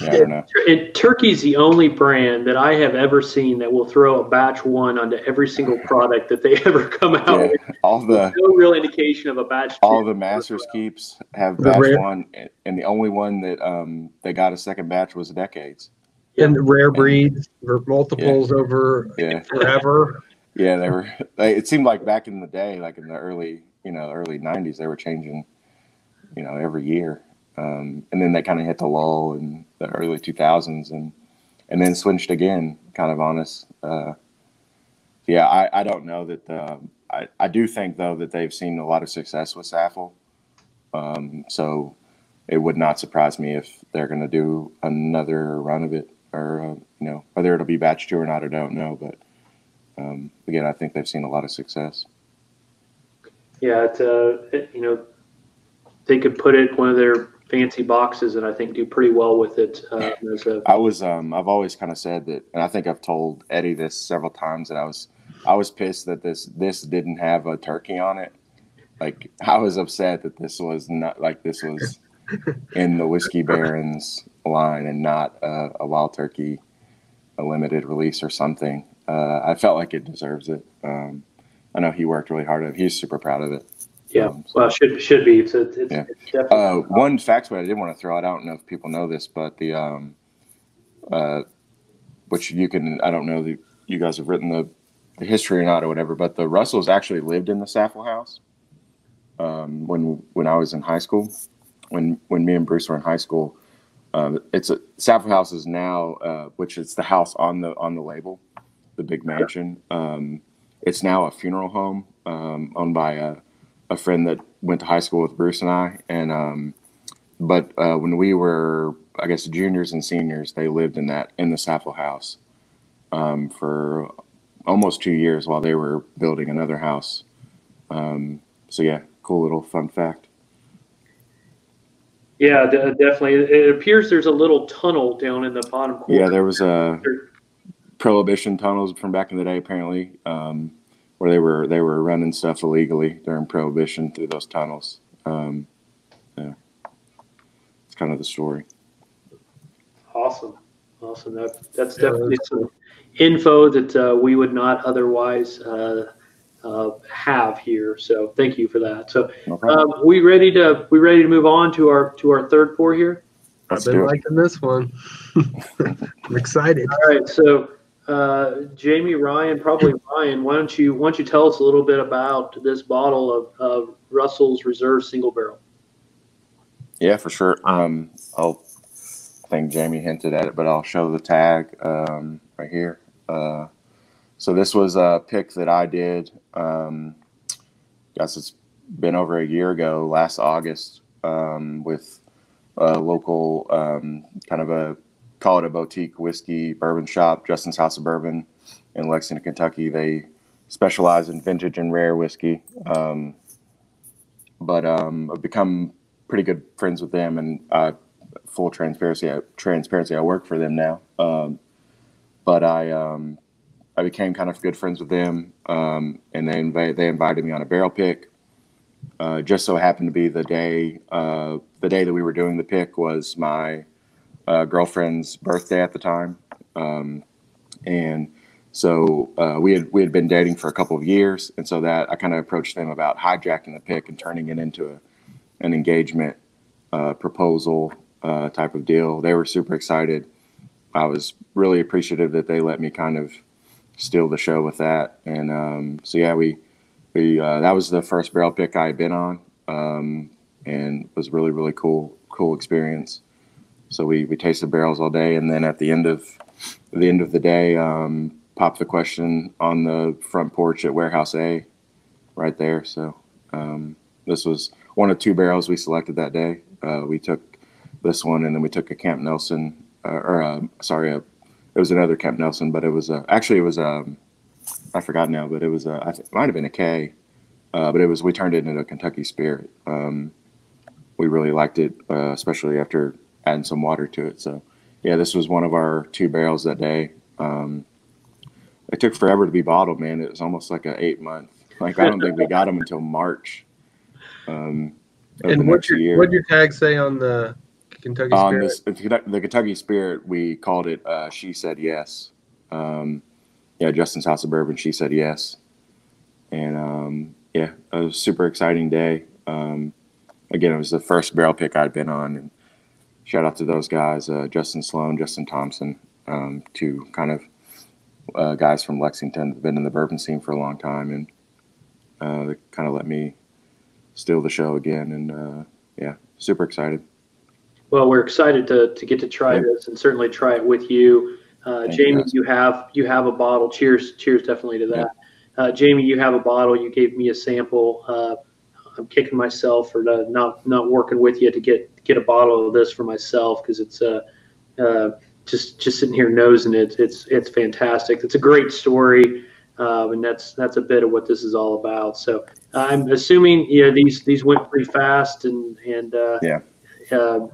yeah, I don't know. And Turkey's the only brand that I have ever seen that will throw a batch one onto every single product that they ever come out yeah, with. All the no real indication of a batch. All the Master's Keeps have batch rare, one, and the only one that um they got a second batch was Decades. And the rare breeds, and, multiples yeah, over yeah. forever. Yeah, they were. They, it seemed like back in the day, like in the early, you know, early '90s, they were changing you know, every year. Um, and then they kind of hit the lull in the early 2000s and and then switched again, kind of on us. Uh, yeah, I, I don't know that. Uh, I, I do think, though, that they've seen a lot of success with Saffell. Um, so it would not surprise me if they're going to do another run of it or, uh, you know, whether it'll be batch two or not, I don't know. But um, again, I think they've seen a lot of success. Yeah, it's, uh, it, you know, they could put it in one of their fancy boxes and I think do pretty well with it. Uh, a- I was, um, I've always kind of said that, and I think I've told Eddie this several times that I was, I was pissed that this, this didn't have a turkey on it. Like I was upset that this was not like this was in the whiskey barons line and not uh, a wild turkey, a limited release or something. Uh, I felt like it deserves it. Um, I know he worked really hard at it. He's super proud of it. Yeah, um, so, well, should should be. It's, it's, yeah. It's uh, one factoid I did want to throw out. I don't know if people know this, but the um, uh, which you can. I don't know that you guys have written the, the history or not or whatever, but the Russells actually lived in the Saffell House um, when when I was in high school. When when me and Bruce were in high school, uh, it's a Saffell House is now, uh, which is the house on the on the label, the big mansion. Um, it's now a funeral home um, owned by a a friend that went to high school with Bruce and I, and um, but uh, when we were, I guess, juniors and seniors, they lived in that in the Saffell house um, for almost two years while they were building another house. Um, so yeah, cool little fun fact. Yeah, definitely. It appears there's a little tunnel down in the bottom corner. Yeah, there was a prohibition tunnels from back in the day, apparently. Um, where they were they were running stuff illegally during prohibition through those tunnels. Um, yeah, it's kind of the story. Awesome, awesome. That, that's definitely some info that uh, we would not otherwise uh, uh, have here. So thank you for that. So um, we ready to we ready to move on to our to our third pour here. I've been liking this one. I'm excited. All right, so uh, Jamie Ryan, probably Ryan, why don't you why don't you tell us a little bit about this bottle of, of Russell's Reserve Single Barrel? Yeah, for sure. Um, I'll I think Jamie hinted at it, but I'll show the tag um, right here. Uh, so this was a pick that I did. Um, guess it's been over a year ago, last August, um, with a local um, kind of a call it a boutique whiskey bourbon shop, Justin's House of Bourbon in Lexington, Kentucky. They specialize in vintage and rare whiskey. Um, but um, I've become pretty good friends with them, and uh, full transparency, transparency, I work for them now. Um, but I um, I became kind of good friends with them, um, and they inv- they invited me on a barrel pick. Uh, just so happened to be the day uh, the day that we were doing the pick was my uh, girlfriend's birthday at the time, um, and so uh, we had we had been dating for a couple of years, and so that I kind of approached them about hijacking the pick and turning it into a, an engagement uh, proposal uh, type of deal. They were super excited. I was really appreciative that they let me kind of steal the show with that, and um, so yeah, we we uh, that was the first barrel pick I had been on, um, and was really really cool cool experience. So we, we tasted barrels all day, and then at the end of the end of the day, um, popped the question on the front porch at Warehouse A, right there. So um, this was one of two barrels we selected that day. Uh, we took this one, and then we took a Camp Nelson, uh, or uh, sorry, a, it was another Camp Nelson, but it was a, actually it was a, um, I forgot now, but it was a, it might have been a K, uh, but it was we turned it into a Kentucky Spirit. Um, we really liked it, uh, especially after adding some water to it. So, yeah, this was one of our two barrels that day. Um, it took forever to be bottled, man. It was almost like an eight month. Like I don't think we got them until March. Um, and what your what your tag say on the Kentucky Spirit? This, the Kentucky Spirit, we called it. Uh, she said yes. Um, yeah, Justin's House of Bourbon. She said yes, and um, yeah, it was a super exciting day. Um, again, it was the first barrel pick I'd been on, and shout out to those guys, uh, Justin Sloan, Justin Thompson, um, two kind of uh, guys from Lexington, that have been in the bourbon scene for a long time, and uh, they kind of let me steal the show again. And uh, yeah, super excited. Well, we're excited to, to get to try yeah. this and certainly try it with you. Uh, Jamie, you, you have you have a bottle. Cheers, cheers, definitely to that. Yeah. Uh, Jamie, you have a bottle. You gave me a sample. I'm kicking myself for not not working with you to get get a bottle of this for myself because it's uh, uh, just just sitting here nosing it. It's it's fantastic. It's a great story. um, and that's that's a bit of what this is all about. So I'm assuming you know these these went pretty fast, and and uh, Yeah. uh,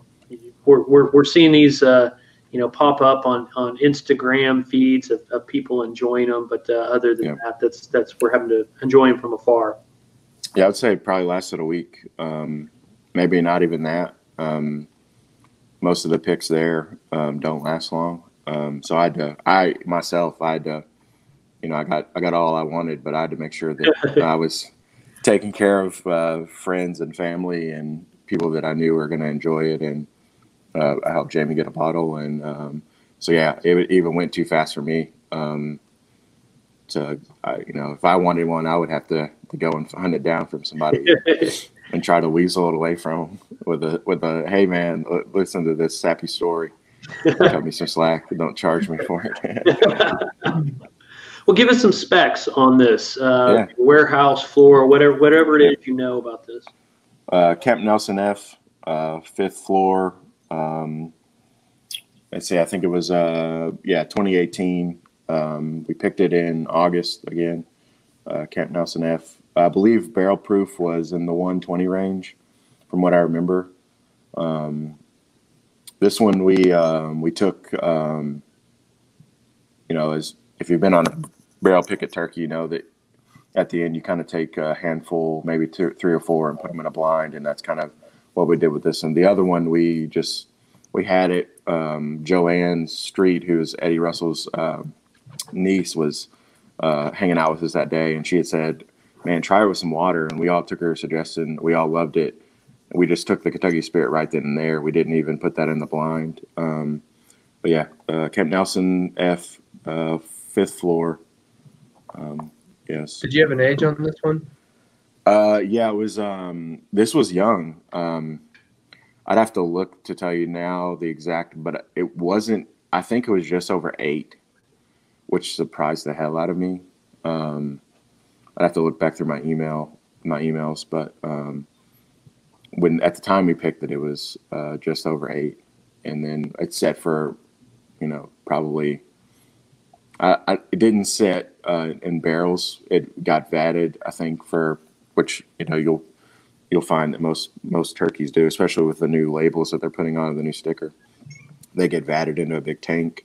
we're, we're we're seeing these uh, you know pop up on on Instagram feeds of, of people enjoying them. But uh, other than Yeah. that, that's that's we're having to enjoy them from afar. Yeah, I'd say it probably lasted a week. Um, maybe not even that. Um, most of the picks there um, don't last long. Um, so I had to, I myself, I had to, you know, I got, I got all I wanted, but I had to make sure that I was taking care of uh, friends and family and people that I knew were going to enjoy it. And uh, I helped Jamie get a bottle. And um, so, yeah, it even went too fast for me. Um, to, I, you know, if I wanted one, I would have to, to go and hunt it down from somebody and try to weasel it away from them with a with a hey man, listen to this sappy story. Cut me some slack. Don't charge me for it. well, give us some specs on this uh, Yeah. warehouse floor, whatever whatever it is you know about this. uh, Camp Nelson F, uh, fifth floor. Um, let's see, I think it was uh, yeah 2018. Um, we picked it in August again. Uh, Camp Nelson F. I believe barrel proof was in the 120 range, from what I remember. Um, this one we um, we took, um, you know, as if you've been on a barrel picket turkey, you know that at the end you kind of take a handful, maybe two, three or four, and put them in a blind, and that's kind of what we did with this one. The other one we just we had it. Um, Joanne Street, who's Eddie Russell's uh, niece, was uh, hanging out with us that day, and she had said, "Man, try it with some water." And we all took her suggestion. We all loved it. We just took the Kentucky Spirit right then and there. We didn't even put that in the blind. Um, but yeah, uh, Camp Nelson F, uh, fifth floor. Um, yes. Did you have an age on this one? Uh, yeah, it was. Um, this was young. Um, I'd have to look to tell you now the exact, but it wasn't. I think it was just over eight, which surprised the hell out of me. Um, I'd have to look back through my email, my emails, but um, when at the time we picked it, it was uh, just over eight, and then it set for, you know, probably. I, I it didn't set uh, in barrels. It got vatted, I think, for which you know you'll you'll find that most most turkeys do, especially with the new labels that they're putting on the new sticker. They get vatted into a big tank,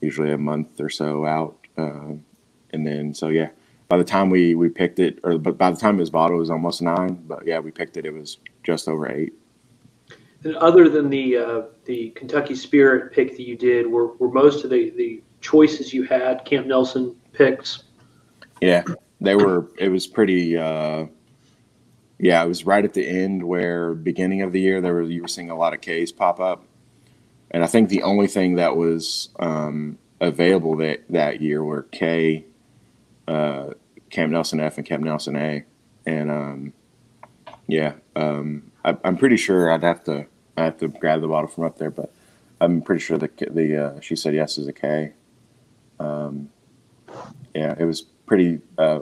usually a month or so out, um, and then so yeah. By the time we we picked it, or but by the time it was bottled, it was almost nine. But yeah, we picked it. It was just over eight. And other than the uh, the Kentucky Spirit pick that you did, were, were most of the, the choices you had Camp Nelson picks? Yeah, they were. It was pretty. Uh, yeah, it was right at the end where beginning of the year there were you were seeing a lot of K's pop up, and I think the only thing that was um, available that that year were K, uh, Camp Nelson F, and Camp Nelson A, and um, yeah, um, I, I'm pretty sure I'd have to I have to grab the bottle from up there, but I'm pretty sure the the uh, she said yes is a K. Um, yeah, it was pretty. Uh,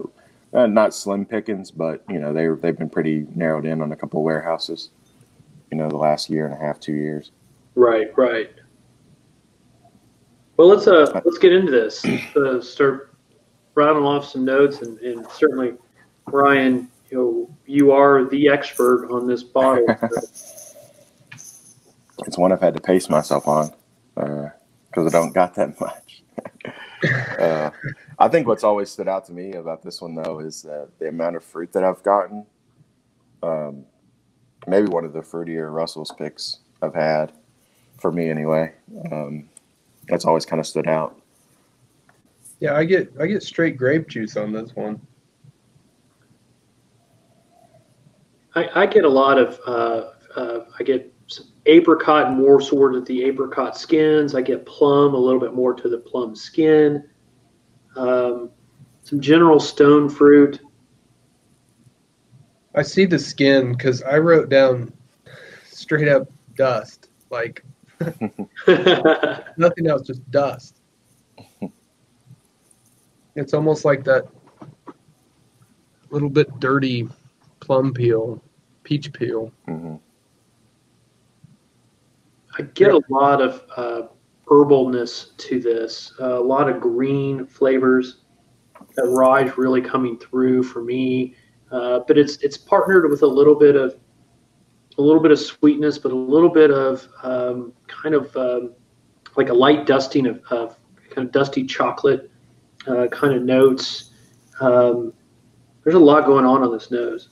uh, not slim pickings, but you know they they've been pretty narrowed in on a couple of warehouses. You know, the last year and a half, two years. Right, right. Well, let's uh let's get into this. Uh, start rattling off some notes, and, and certainly, Brian, you know, you are the expert on this bottle. It's one I've had to pace myself on because I don't got that much. uh, I think what's always stood out to me about this one though is that the amount of fruit that I've gotten. Um, maybe one of the fruitier Russell's picks I've had, for me anyway. Um, that's always kind of stood out. Yeah, I get I get straight grape juice on this one. I, I get a lot of uh, uh, I get some apricot more sort of the apricot skins. I get plum a little bit more to the plum skin. Um, some general stone fruit. I see the skin because I wrote down straight up dust, like nothing else, just dust. It's almost like that little bit dirty plum peel, peach peel. hmm I get a lot of uh, herbalness to this, uh, a lot of green flavors. that rye is really coming through for me. Uh, but it's it's partnered with a little bit of a little bit of sweetness, but a little bit of um, kind of um, like a light dusting of, of kind of dusty chocolate uh, kind of notes. Um, there's a lot going on on this nose.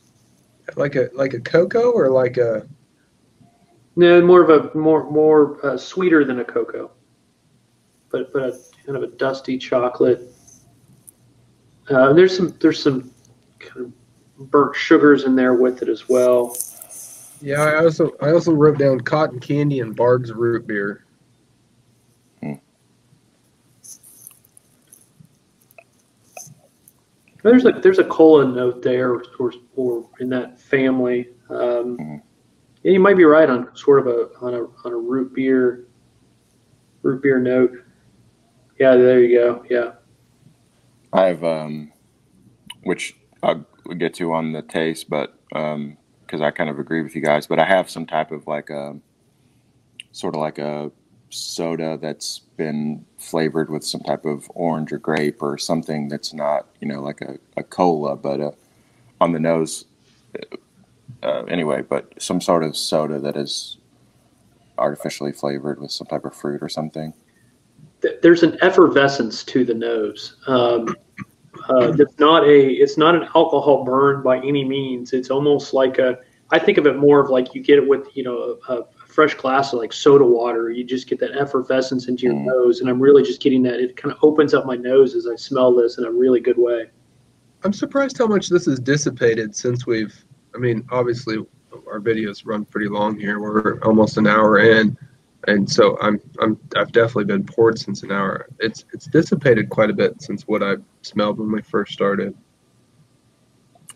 Like a like a cocoa or like a no more of a more more uh, sweeter than a cocoa, but but a kind of a dusty chocolate. Uh, there's some there's some kind of burnt sugars in there with it as well. Yeah, I also I also wrote down cotton candy and Barq's root beer. There's a there's a cola note there, or, or in that family. Um, Mhm. yeah, you might be right on sort of a on a on a root beer root beer note. Yeah, there you go. Yeah. I have, um, which I'll get to on the taste, but because I kind of agree with you guys, but I have some type of like a sort of like a soda that's been flavored with some type of orange or grape or something that's not, you know, like a, a cola, but uh, on the nose. Uh, anyway, but some sort of soda that is artificially flavored with some type of fruit or something. there's an effervescence to the nose. Um, uh, it's not a it's not an alcohol burn by any means. It's almost like a I think of it more of like you get it with you know a, a fresh glass of like soda water. You just get that effervescence into your Mm. nose, and I'm really just getting that. It kind of opens up my nose as I smell this in a really good way. I'm surprised how much this has dissipated since we've. I mean, obviously, our videos run pretty long here. We're almost an hour in, and so I'm I'm I've definitely been poured since an hour. It's it's dissipated quite a bit since what I smelled when we first started.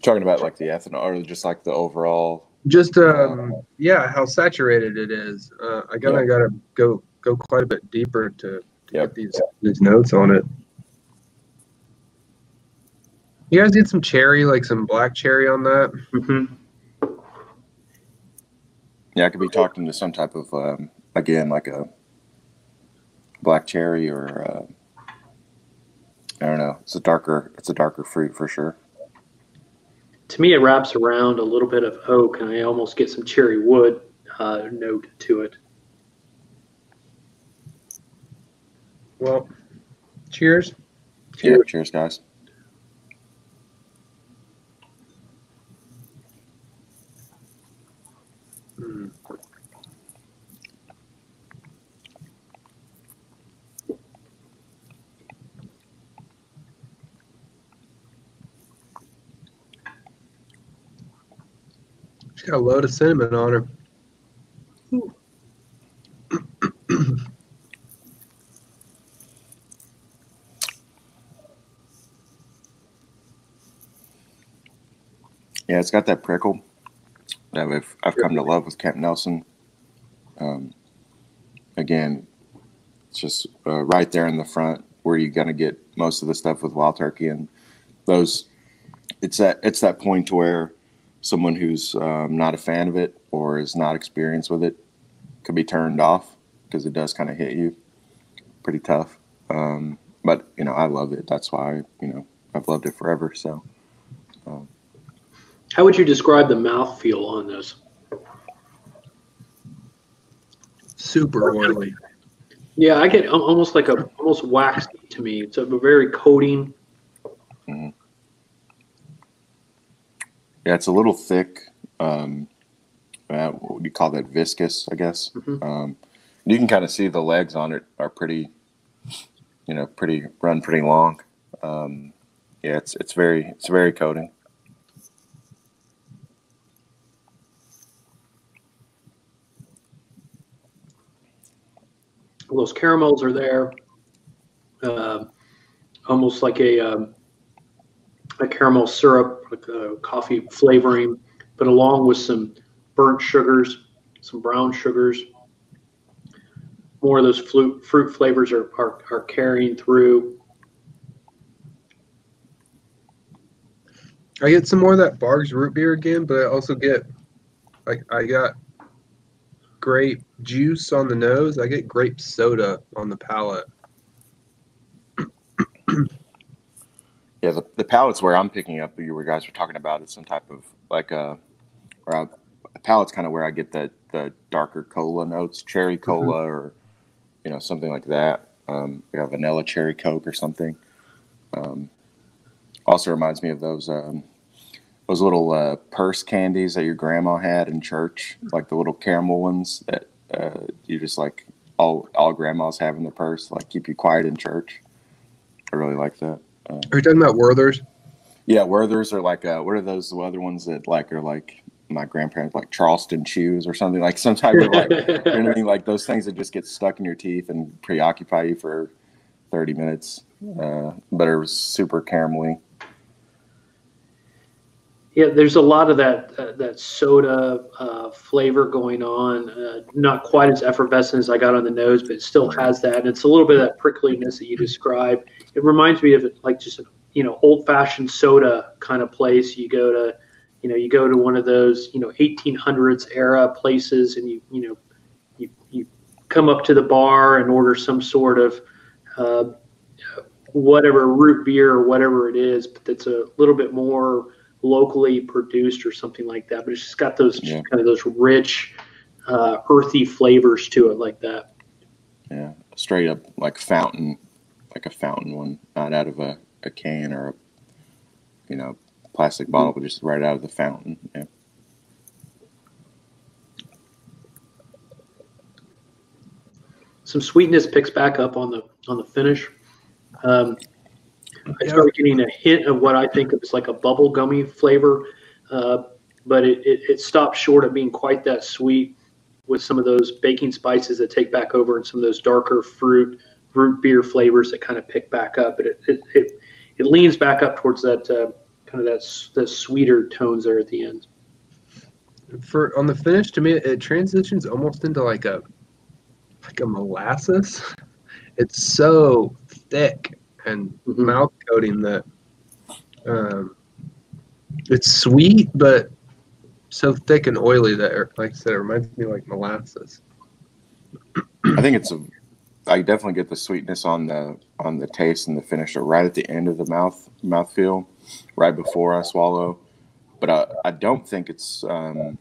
Talking about like the ethanol or just like the overall. Just um yeah, how saturated it is. Uh, I gotta Yeah. gotta go go quite a bit deeper to Yep. get these these notes on it. You guys get some cherry, like some black cherry on that. Mm-hmm. Yeah, I could be talking to some type of um, again like a black cherry or uh, I don't know. It's a darker it's a darker fruit for sure. To me, it wraps around a little bit of oak, and I almost get some cherry wood uh, note to it. Well, cheers. Yeah, cheers, guys. Mm. Got a load of cinnamon on her. Yeah, it's got that prickle that I've I've come to love with Camp Nelson. Um, again, it's just uh, right there in the front where you're gonna get most of the stuff with wild turkey and those. It's that it's that point where someone who's um, not a fan of it or is not experienced with it could be turned off because it does kind of hit you pretty tough. Um, but you know, I love it. That's why you know I've loved it forever. So. How would you describe the mouthfeel on this? Super oily. Yeah, I get almost like a almost waxy to me. It's a very coating. Yeah, it's a little thick. Um, uh, what would you call that? Viscous, I guess. Mhm. Um, you can kind of see the legs on it are pretty, you know, pretty run pretty long. Um, yeah, it's it's very it's very coating. Those caramels are there, uh, almost like a um, a caramel syrup, like a coffee flavoring, but along with some burnt sugars, some brown sugars. More of those fruit fruit flavors are, are, are carrying through. I get some more of that Barq's root beer again, but I also get like I got grape juice on the nose. I get grape soda on the palate. Yeah, the, the palates where I'm picking up, you guys were talking about, is some type of like a, or a, a palate's kind of where I get the the darker cola notes, cherry Mm-hmm. cola, or you know something like that. Um, like a vanilla cherry coke or something. Um, also reminds me of those um, those little uh, purse candies that your grandma had in church, like the little caramel ones that uh, you just like all all grandmas have in the purse, like keep you quiet in church. I really like that. Are you talking about Werther's? Yeah, Werther's are like uh, what are those other ones that like are like my grandparents like Charleston chews or something like some type of like you know what I mean like those things that just get stuck in your teeth and preoccupy you for thirty minutes. Uh, but it was super caramelly. Yeah, there's a lot of that uh, that soda uh, flavor going on. Uh, not quite as effervescent as I got on the nose, but it still has that. And it's a little bit of that prickliness that you described. It reminds me of like just a you know old fashioned soda kind of place. You go to, you know, you go to one of those you know 1800s era places, and you you know you you come up to the bar and order some sort of uh, whatever root beer or whatever it is, but that's a little bit more locally produced or something like that. But it's just got those Yeah. kind of those rich, uh, earthy flavors to it, like that. Yeah, straight up like fountain, like a fountain one, not out of a, a can or a you know plastic bottle, but just right out of the fountain. Yeah. Some sweetness picks back up on the on the finish. Um, I started getting a hint of what I think is like a bubble gummy flavor, uh, but it, it, it stopped short of being quite that sweet with some of those baking spices that take back over and some of those darker fruit root beer flavors that kind of pick back up. But it it, it, it leans back up towards that uh, kind of that the sweeter tones there at the end. For on the finish, to me, it transitions almost into like a like a molasses. It's so thick and Mhm. mouth coating that um, it's sweet, but so thick and oily that, like I said, it reminds me like molasses. I think it's a. I definitely get the sweetness on the on the taste and the finisher right at the end of the mouth mouthfeel, right before I swallow. But I, I don't think it's um,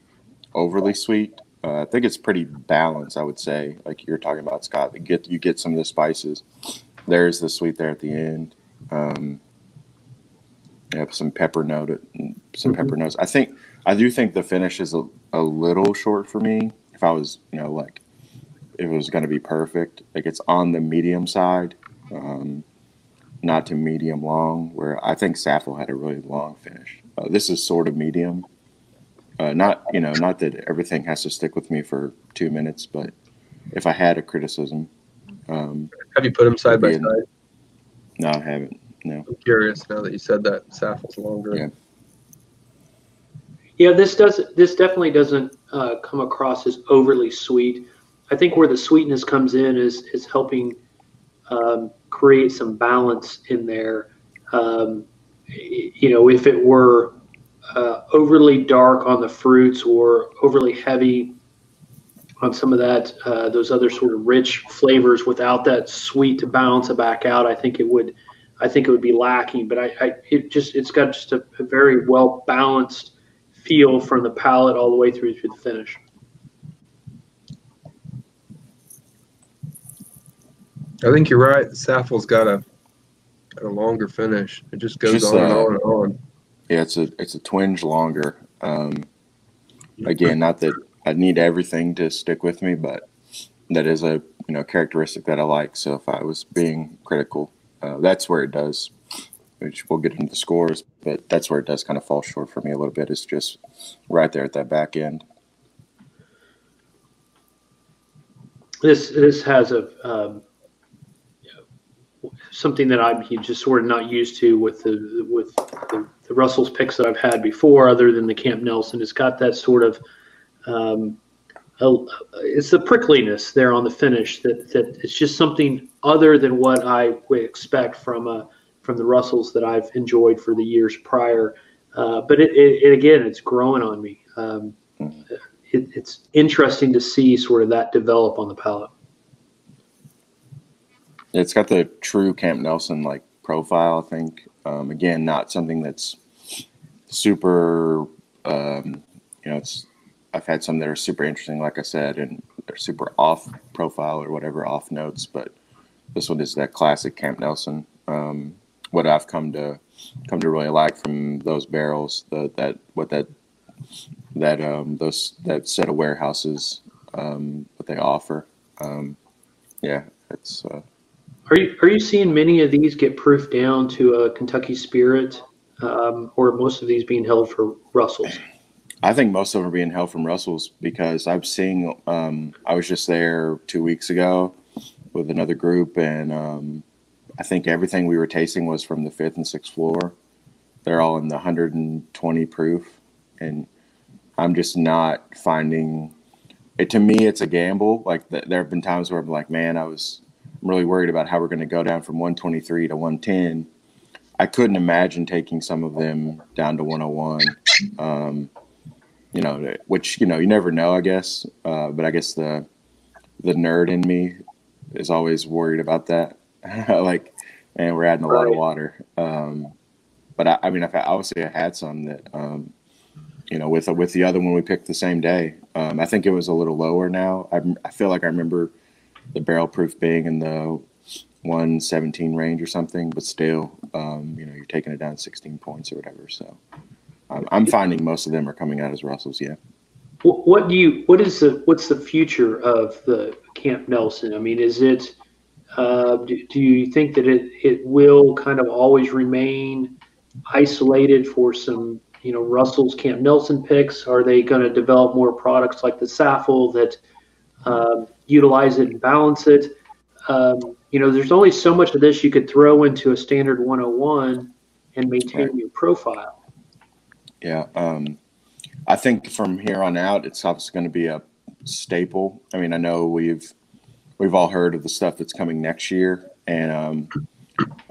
overly sweet. Uh, I think it's pretty balanced. I would say, like you're talking about, Scott. You get you get some of the spices. There's the sweet there at the end. Um, have some pepper note, some pepper notes. I think I do think the finish is a, a little short for me. If I was, you know, like if it was going to be perfect, like it's on the medium side, um, not to medium long. Where I think Saffell had a really long finish. Uh, this is sort of medium. Uh, not you know, not that everything has to stick with me for two minutes, but if I had a criticism, um, Have you put them side by side? no, I haven't. No, I'm curious now that you said that Saffell's longer. Yeah. Yeah, this does this definitely doesn't uh, come across as overly sweet. I think where the sweetness comes in is is helping um, create some balance in there. Um, you know, if it were uh, overly dark on the fruits or overly heavy on some of that, uh, those other sort of rich flavors without that sweet to balance it back out, I think it would, I think it would be lacking. But I, I it just it's got just a, a very well balanced feel from the palate all the way through to the finish. I think you're right. Saffell's got a, a longer finish. It just goes Just, on and uh, on and on. yeah, it's a it's a twinge longer. Um, again, not that I need everything to stick with me, but that is a you know characteristic that I like. So if I was being critical, uh, that's where it does. Which we'll get into the scores, but that's where it does kind of fall short for me a little bit. It's just right there at that back end. This this has a um, something that I'm just sort of not used to with the with the, the Russell's picks that I've had before, other than the Camp Nelson. It's got that sort of um, a, it's the prickliness there on the finish that, that it's just something other than what I would expect from a from the Russells that I've enjoyed for the years prior. Uh, but it, it, it again, it's growing on me. Um, it, it's interesting to see sort of that develop on the palate. It's got the true Camp Nelson like profile, I think. Um, again, not something that's super. Um, you know, it's I've had some that are super interesting, like I said, and they're super off profile or whatever, off notes. But this one is that classic Camp Nelson. Um, what I've come to come to really like from those barrels, the, that what that that um, those that set of warehouses, um, what they offer. Um, yeah, it's. Uh, are you are you seeing many of these get proofed down to a Kentucky Spirit, um, or most of these being held for Russells? I think most of them are being held from Russells because I'm seeing. Um, I was just there two weeks ago with another group, and um, I think everything we were tasting was from the fifth and sixth floor. They're all in the 120 proof, and I'm just not finding it. To me, it's a gamble. Like th- there have been times where I'm like, man, I was I'm really worried about how we're going to go down from 123 to 110. I couldn't imagine taking some of them down to 101. Um, you know, which you know you never know, I guess. Uh, but I guess the the nerd in me is always worried about that. like, and we're adding a lot of water. Um, but I, I mean, I've obviously I had some that, um, you know, with with the other one we picked the same day. Um, I think it was a little lower now. I, I feel like I remember the barrel proof being in the 117 range or something, but still, um, you know, you're taking it down 16 points or whatever. So I'm finding most of them are coming out as Russells. Yeah. What do you? What is the? What's the future of the Camp Nelson? I mean, is it? Uh, do, do you think that it it will kind of always remain isolated for some you know Russell's Camp Nelson picks? Are they going to develop more products like the Saffell that uh, utilize it and balance it? Um, you know, there's only so much of this you could throw into a standard 101 and maintain your profile. Yeah. Um, I think from here on out, it's obviously going to be a staple. I mean, I know we've we've all heard of the stuff that's coming next year, and um,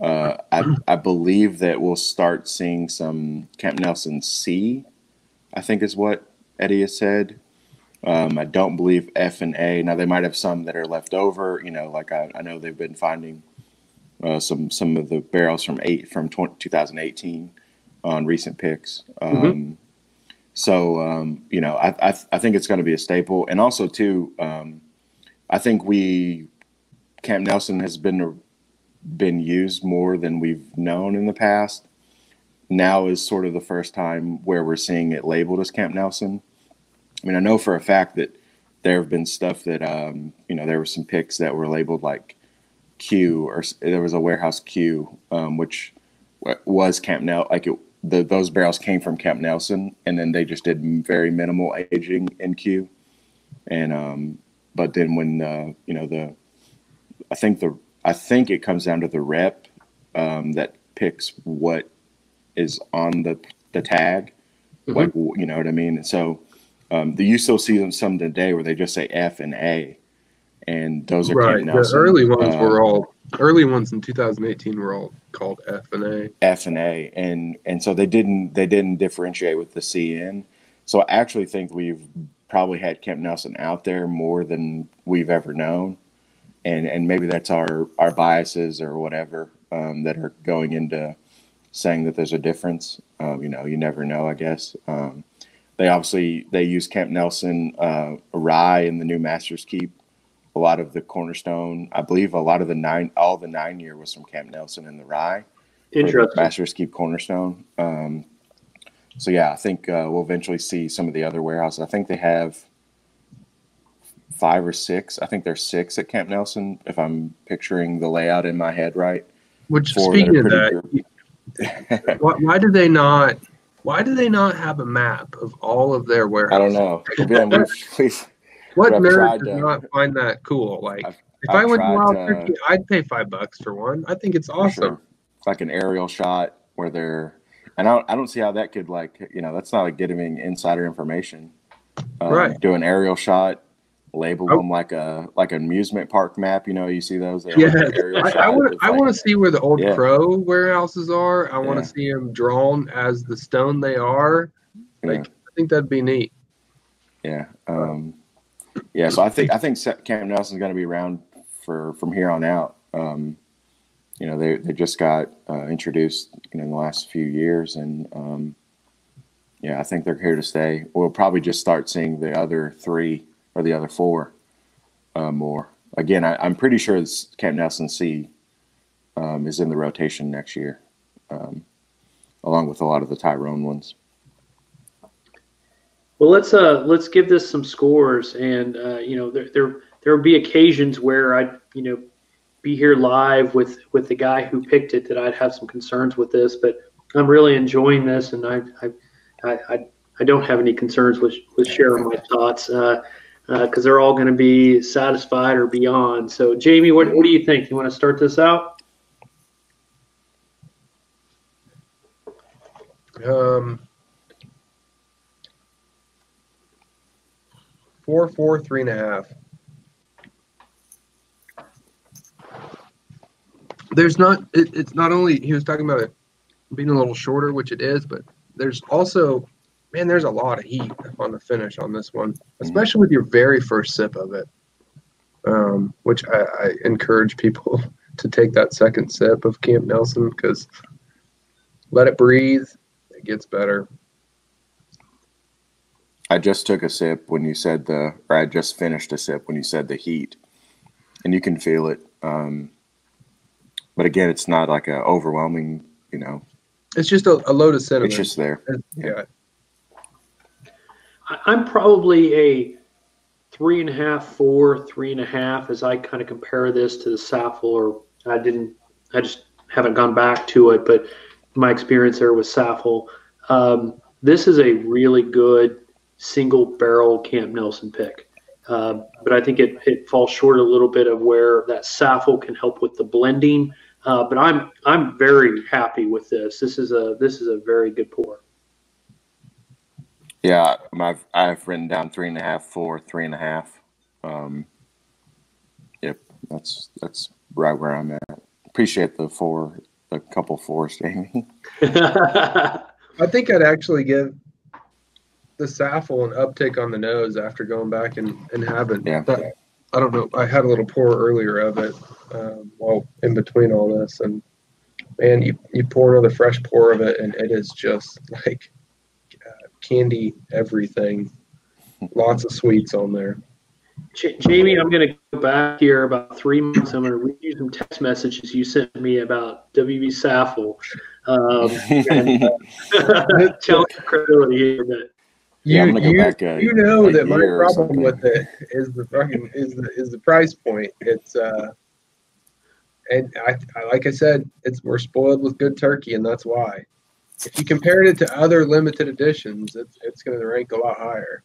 uh, I, I believe that we'll start seeing some Camp Nelson C. I think is what Eddie has said. Um, I don't believe F and A. Now they might have some that are left over. You know, like I, I know they've been finding uh, some some of the barrels from eight from 20, 2018 on recent picks. Mm-hmm. Um, mm-hmm. So um, you know, I, I, I think it's going to be a staple, and also too, um, I think we Camp Nelson has been been used more than we've known in the past. Now is sort of the first time where we're seeing it labeled as Camp Nelson. I mean, I know for a fact that there have been stuff that um, you know there were some picks that were labeled like Q or there was a warehouse Q, um, which was Camp Nelson, like it the those barrels came from Camp Nelson, and then they just did very minimal aging in Q. And um, but then when uh, you know the, I think the I think it comes down to the rep um, that picks what is on the the tag, mm-hmm. like you know what I mean. And so um, the you still see them some today where they just say F and A, and those are right. Camp Nelson. The early ones were all early ones in 2018 were all called F and A. F and A, and and so they didn't they didn't differentiate with the CN. So I actually think we've probably had Camp Nelson out there more than we've ever known, and and maybe that's our our biases or whatever um, that are going into saying that there's a difference. Um, you know, you never know. I guess um, they obviously they use Camp Nelson uh, rye in the new Master's Keep a lot of the cornerstone. I believe a lot of the nine, all the nine year was from Camp Nelson and the Rye. Interesting. Master's Keep Cornerstone. Um, so yeah, I think uh, we'll eventually see some of the other warehouses. I think they have five or six. I think there's six at Camp Nelson, if I'm picturing the layout in my head right. Which speaking of that, why, why do they not? Why do they not have a map of all of their warehouses? I don't know. we've, we've, what nerd does to, not find that cool? Like, I've, if I've i went to Wild Turkey, I'd pay five bucks for one. I think it's awesome. Sure. Like an aerial shot where they're, and I don't, I don't see how that could like, you know, that's not like getting insider information. Um, right. Do an aerial shot, label oh. them like a like an amusement park map. You know, you see those. Yeah, like I, want I want to see where the old yeah. Crow warehouses are. I want to yeah. see them drawn as the stone they are. Like, yeah. I think that'd be neat. Yeah. Um, yeah, so I think I think Camp Nelson's going to be around for from here on out. Um, you know, they they just got uh, introduced you know, in the last few years, and um, yeah, I think they're here to stay. We'll probably just start seeing the other three or the other four uh, more. Again, I, am pretty sure this Camp Nelson C um, is in the rotation next year, um, along with a lot of the Tyrone ones. Well, let's uh let's give this some scores, and uh, you know there there there will be occasions where I'd you know be here live with with the guy who picked it that I'd have some concerns with this, but I'm really enjoying this, and I I I, I don't have any concerns with with sharing my thoughts because uh, uh, they're all going to be satisfied or beyond. So, Jamie, what what do you think? You want to start this out? Um, four, four, three and a half. there's not it, it's not only he was talking about it being a little shorter which it is but there's also man there's a lot of heat on the finish on this one especially with your very first sip of it um, which I, I, encourage people to take that second sip of camp nelson because let it breathe it gets better i just took a sip when you said the or i just finished a sip when you said the heat and you can feel it um, but again, it's not like a overwhelming, you know. It's just a, a load of cinnamon. It's just there. Yeah. I'm probably a three and a half, four, three and a half as I kind of compare this to the Saffell. Or I didn't, I just haven't gone back to it, but my experience there with Saffell. Um, this is a really good single barrel Camp Nelson pick. Uh, but I think it, it falls short a little bit of where that Saffell can help with the blending uh, but I'm I'm very happy with this. This is a this is a very good pour. Yeah, I've I've written down three and a half, four, three and a half. Um, yep, that's that's right where I'm at. Appreciate the four, a couple fours, Jamie. I think I'd actually give the Saffell an uptick on the nose after going back and, and having yeah. That, I don't know. I had a little pour earlier of it um, while in between all this, and man, you you pour another fresh pour of it, and it is just like uh, candy everything. Lots of sweets on there. Jamie, I'm going to go back here about three months. I'm going to read you some text messages you sent me about WB Saffell. Um, and, uh, challenge credibility here, but yeah, you, you, back, uh, you know that my problem with it is the fucking is the is the price point. It's uh, and I, I like I said, it's we're spoiled with good turkey, and that's why. If you compared it to other limited editions, it's it's going to rank a lot higher.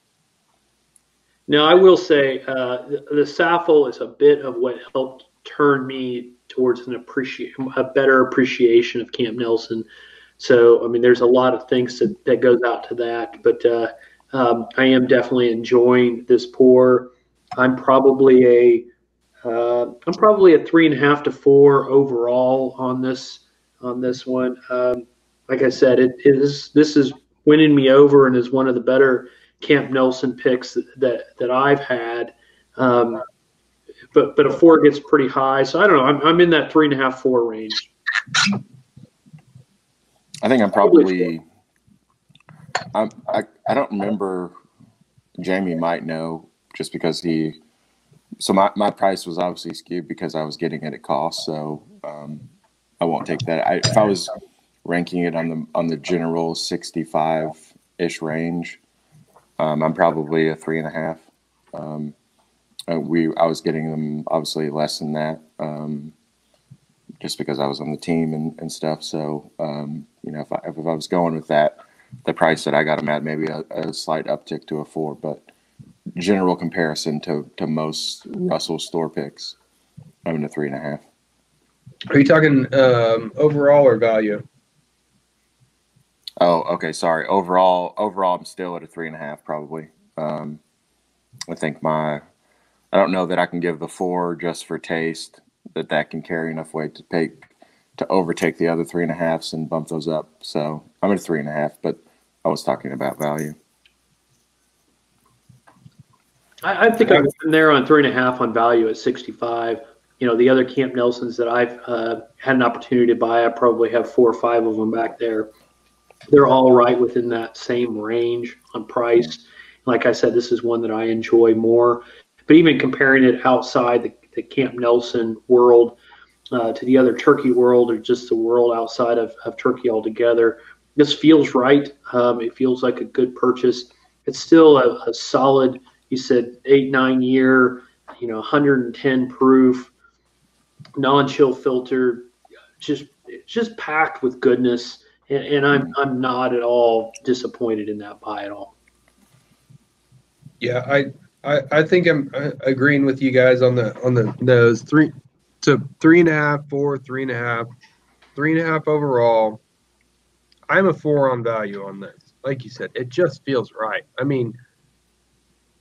Now, I will say uh, the, the Saffell is a bit of what helped turn me towards an appreciate a better appreciation of Camp Nelson. So, I mean, there's a lot of things that, that goes out to that, but uh, um, I am definitely enjoying this pour. I'm probably a uh, I'm probably a three and a half to four overall on this on this one. Um, like I said, it is this is winning me over and is one of the better Camp Nelson picks that that, that I've had. Um, but but a four gets pretty high, so I don't know. I'm I'm in that three and a half four range. I think I'm probably I, I, I don't remember. Jamie might know just because he. So my, my price was obviously skewed because I was getting it at cost. So um, I won't take that. I, if I was ranking it on the on the general sixty five ish range, um, I'm probably a three and a half. Um, uh, we I was getting them obviously less than that, um, just because I was on the team and, and stuff. So um, you know, if I if I was going with that, the price that I got them at, maybe a, a slight uptick to a four, but general comparison to, to most Russell store picks, I'm in a three and a half. Are you talking um, overall or value? Oh, okay. Sorry. Overall, overall, I'm still at a three and a half, probably. Um, I think my, I don't know that I can give the four just for taste. That that can carry enough weight to take to overtake the other three and a halfs and bump those up. So I'm at three and a half, but I was talking about value. I, I think I'm there on three and a half on value at 65. you know, the other Camp Nelsons that I've uh, had an opportunity to buy, I probably have four or five of them back there. They're all right within that same range on price. Like I said, this is one that I enjoy more. But even comparing it outside the, the Camp Nelson world uh, to the other turkey world or just the world outside of, of turkey altogether, this feels right. Um, it feels like a good purchase. It's still a, a solid, you said, eight, nine year, you know, 110 proof non-chill filter, just just packed with goodness. And, and I'm. I'm not at all disappointed in that buy at all. Yeah, I I, I think I'm agreeing with you guys on the on the nose three to three and a half, four, three and a half, three and a half overall. I'm a four on value on this. Like you said, it just feels right. I mean,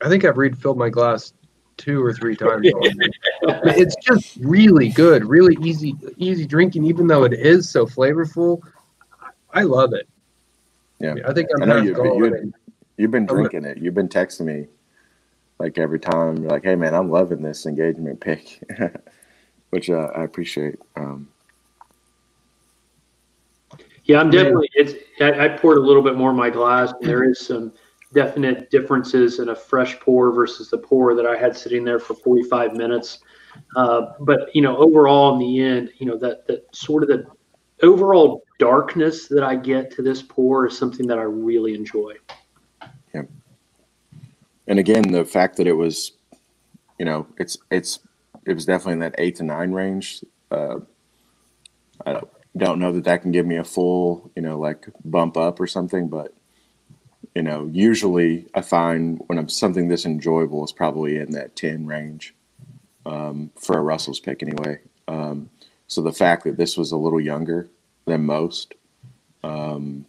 I think I've refilled my glass two or three times. it's just really good, really easy, easy drinking. Even though it is so flavorful, I love it. Yeah, I think I'm. I know you, you, you've been drinking it. You've been texting me like every time. You're like, "Hey, man, I'm loving this engagement pick," which uh, I appreciate. Um, yeah, I'm definitely. It's. I, I poured a little bit more in my glass. And there is some definite differences in a fresh pour versus the pour that I had sitting there for 45 minutes. Uh, but you know, overall, in the end, you know that that sort of the overall darkness that I get to this pour is something that I really enjoy. Yeah. And again, the fact that it was, you know, it's it's it was definitely in that eight to nine range. Uh, I don't, know that that can give me a full, you know, like bump up or something, but you know, usually I find when I'm something this enjoyable is probably in that 10 range um, for a Russell's pick anyway. Um, so the fact that this was a little younger than most, um,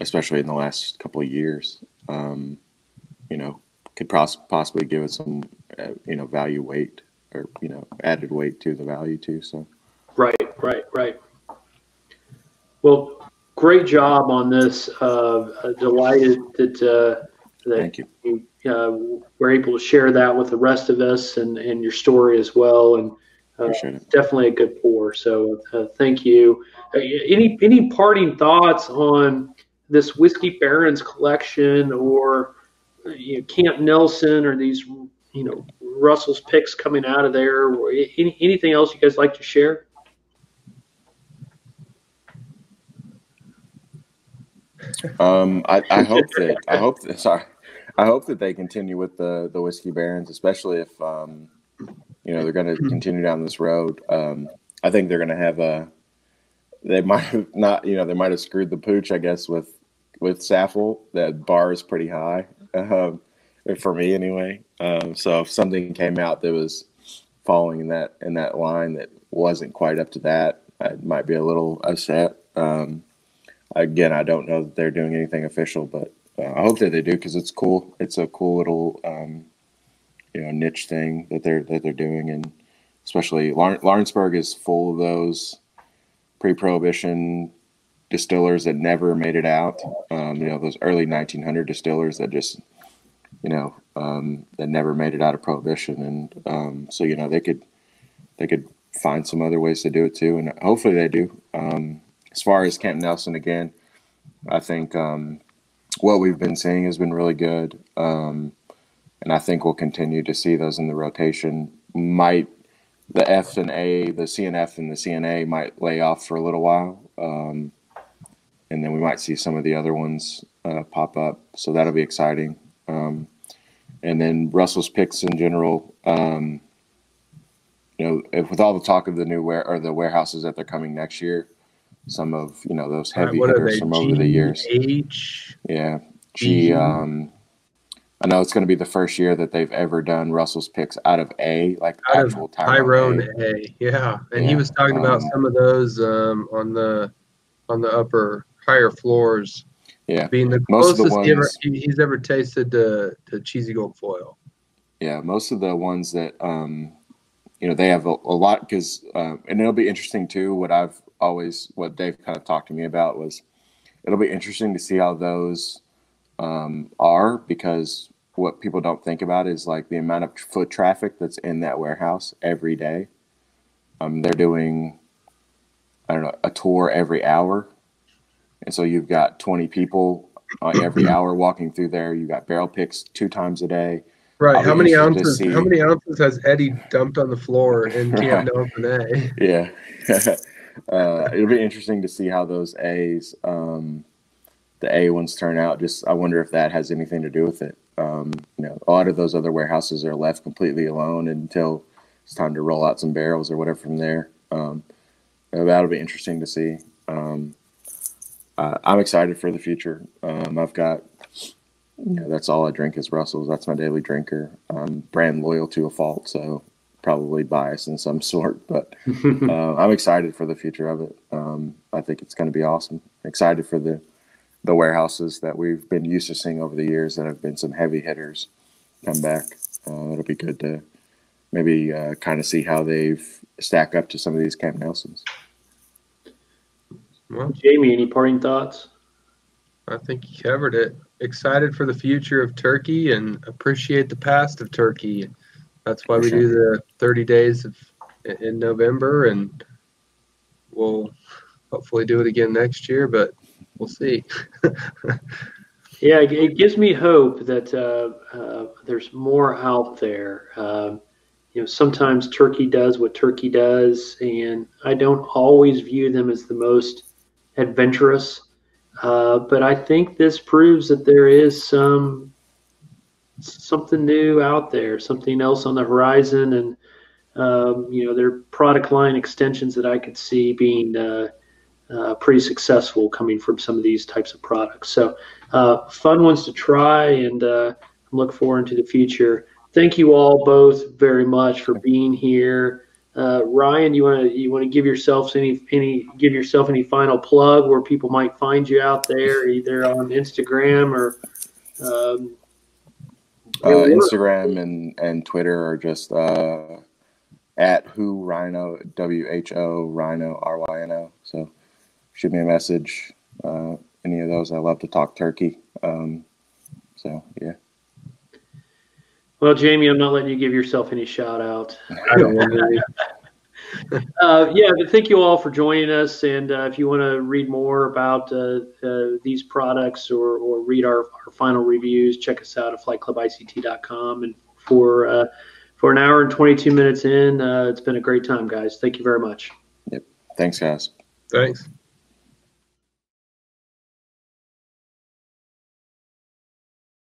especially in the last couple of years, um, you know, could pos- possibly give it some, uh, you know, value weight or, you know, added weight to the value too. So. Right, right, right. Well, great job on this. Uh, delighted that uh, that you, you uh, were able to share that with the rest of us and, and your story as well. And uh, definitely a good pour. So uh, thank you. Uh, any any parting thoughts on this whiskey barons collection or you know, Camp Nelson or these you know Russell's picks coming out of there? Any, anything else you guys like to share? Um, I, I hope that I hope that sorry, I hope that they continue with the the whiskey barons, especially if um, you know they're going to continue down this road. Um, I think they're going to have a. They might have not, you know, they might have screwed the pooch, I guess, with with Saffell. That bar is pretty high, um, for me anyway. Um, so if something came out that was falling in that in that line that wasn't quite up to that, I might be a little upset. Um, again, I don't know that they're doing anything official, but uh, I hope that they do because it's cool. It's a cool little um, you know niche thing that they're that they're doing, and especially Lawrenceburg is full of those pre-prohibition distillers that never made it out. Um, you know, those early 1900 distillers that just you know um, that never made it out of prohibition, and um, so you know they could they could find some other ways to do it too, and hopefully they do. Um, as far as Camp Nelson again, I think um, what we've been seeing has been really good, um, and I think we'll continue to see those in the rotation. Might the F and A, the CNF and the CNA might lay off for a little while, um, and then we might see some of the other ones uh, pop up. So that'll be exciting. Um, and then Russell's picks in general. Um, you know, if, with all the talk of the new ware or the warehouses that they're coming next year, some of you know those heavy right, hitters from G- over the years. H. Yeah, G. Um, I know it's going to be the first year that they've ever done Russell's picks out of A, like out actual Tyrone, Tyrone A. a. Yeah, and yeah. he was talking um, about some of those um, on the on the upper higher floors. Yeah, being the most closest the ones, ever, he's ever tasted to, to cheesy gold foil. Yeah, most of the ones that um, you know they have a, a lot because uh, and it'll be interesting too. What I've always what Dave kind of talked to me about was it'll be interesting to see how those um, are because what people don't think about is like the amount of foot traffic that's in that warehouse every day. Um, they're doing, I don't know, a tour every hour, and so you've got 20 people uh, every hour walking through there. You've got barrel picks two times a day. Right. I'll How many ounces? How many ounces has Eddie dumped on the floor in Camp? Yeah. uh, it'll be interesting to see how those A's, um, the A ones turn out. Just I wonder if that has anything to do with it. Um, you know, a lot of those other warehouses are left completely alone until it's time to roll out some barrels or whatever from there. Um, uh, that'll be interesting to see. Um, uh, I'm excited for the future. Um, I've got, you know, that's all I drink is Russell's. That's my daily drinker. I'm brand loyal to a fault, so probably biased in some sort, but uh, I'm excited for the future of it. Um, I think it's going to be awesome. Excited for the the warehouses that we've been used to seeing over the years that have been some heavy hitters come back. Uh, it'll be good to maybe uh, kind of see how they've stack up to some of these Camp Nelsons. Well, Jamie, any parting thoughts? I think you covered it. Excited for the future of turkey and appreciate the past of turkey. That's why we do the 30 days of in November, and we'll hopefully do it again next year. But we'll see. Yeah, it, gives me hope that uh, uh, there's more out there. Um, you know, sometimes turkey does what turkey does, and I don't always view them as the most adventurous. Uh, but I think this proves that there is some something new out there, something else on the horizon, and um, you know, there are product line extensions that I could see being uh, uh, pretty successful coming from some of these types of products. So uh, fun ones to try and uh, look forward to the future. Thank you all both very much for being here. Uh, Ryan, you want to you want to give yourself any any give yourself any final plug where people might find you out there, either on Instagram or um, Uh. Instagram and, and Twitter are just uh, at who Ryno W H O Ryno R Y N O. So shoot me a message. Uh, any of those, I love to talk turkey. Um, so yeah. Well, Jamie, I'm not letting you give yourself any shout out. I don't want to. Uh, yeah, but thank you all for joining us. And uh, if you want to read more about uh, uh, these products or, or read our, our final reviews, check us out at flightclubict.com. And for uh, for an hour and 22 minutes in, uh, it's been a great time, guys. Thank you very much. Yep. Thanks, guys. Thanks.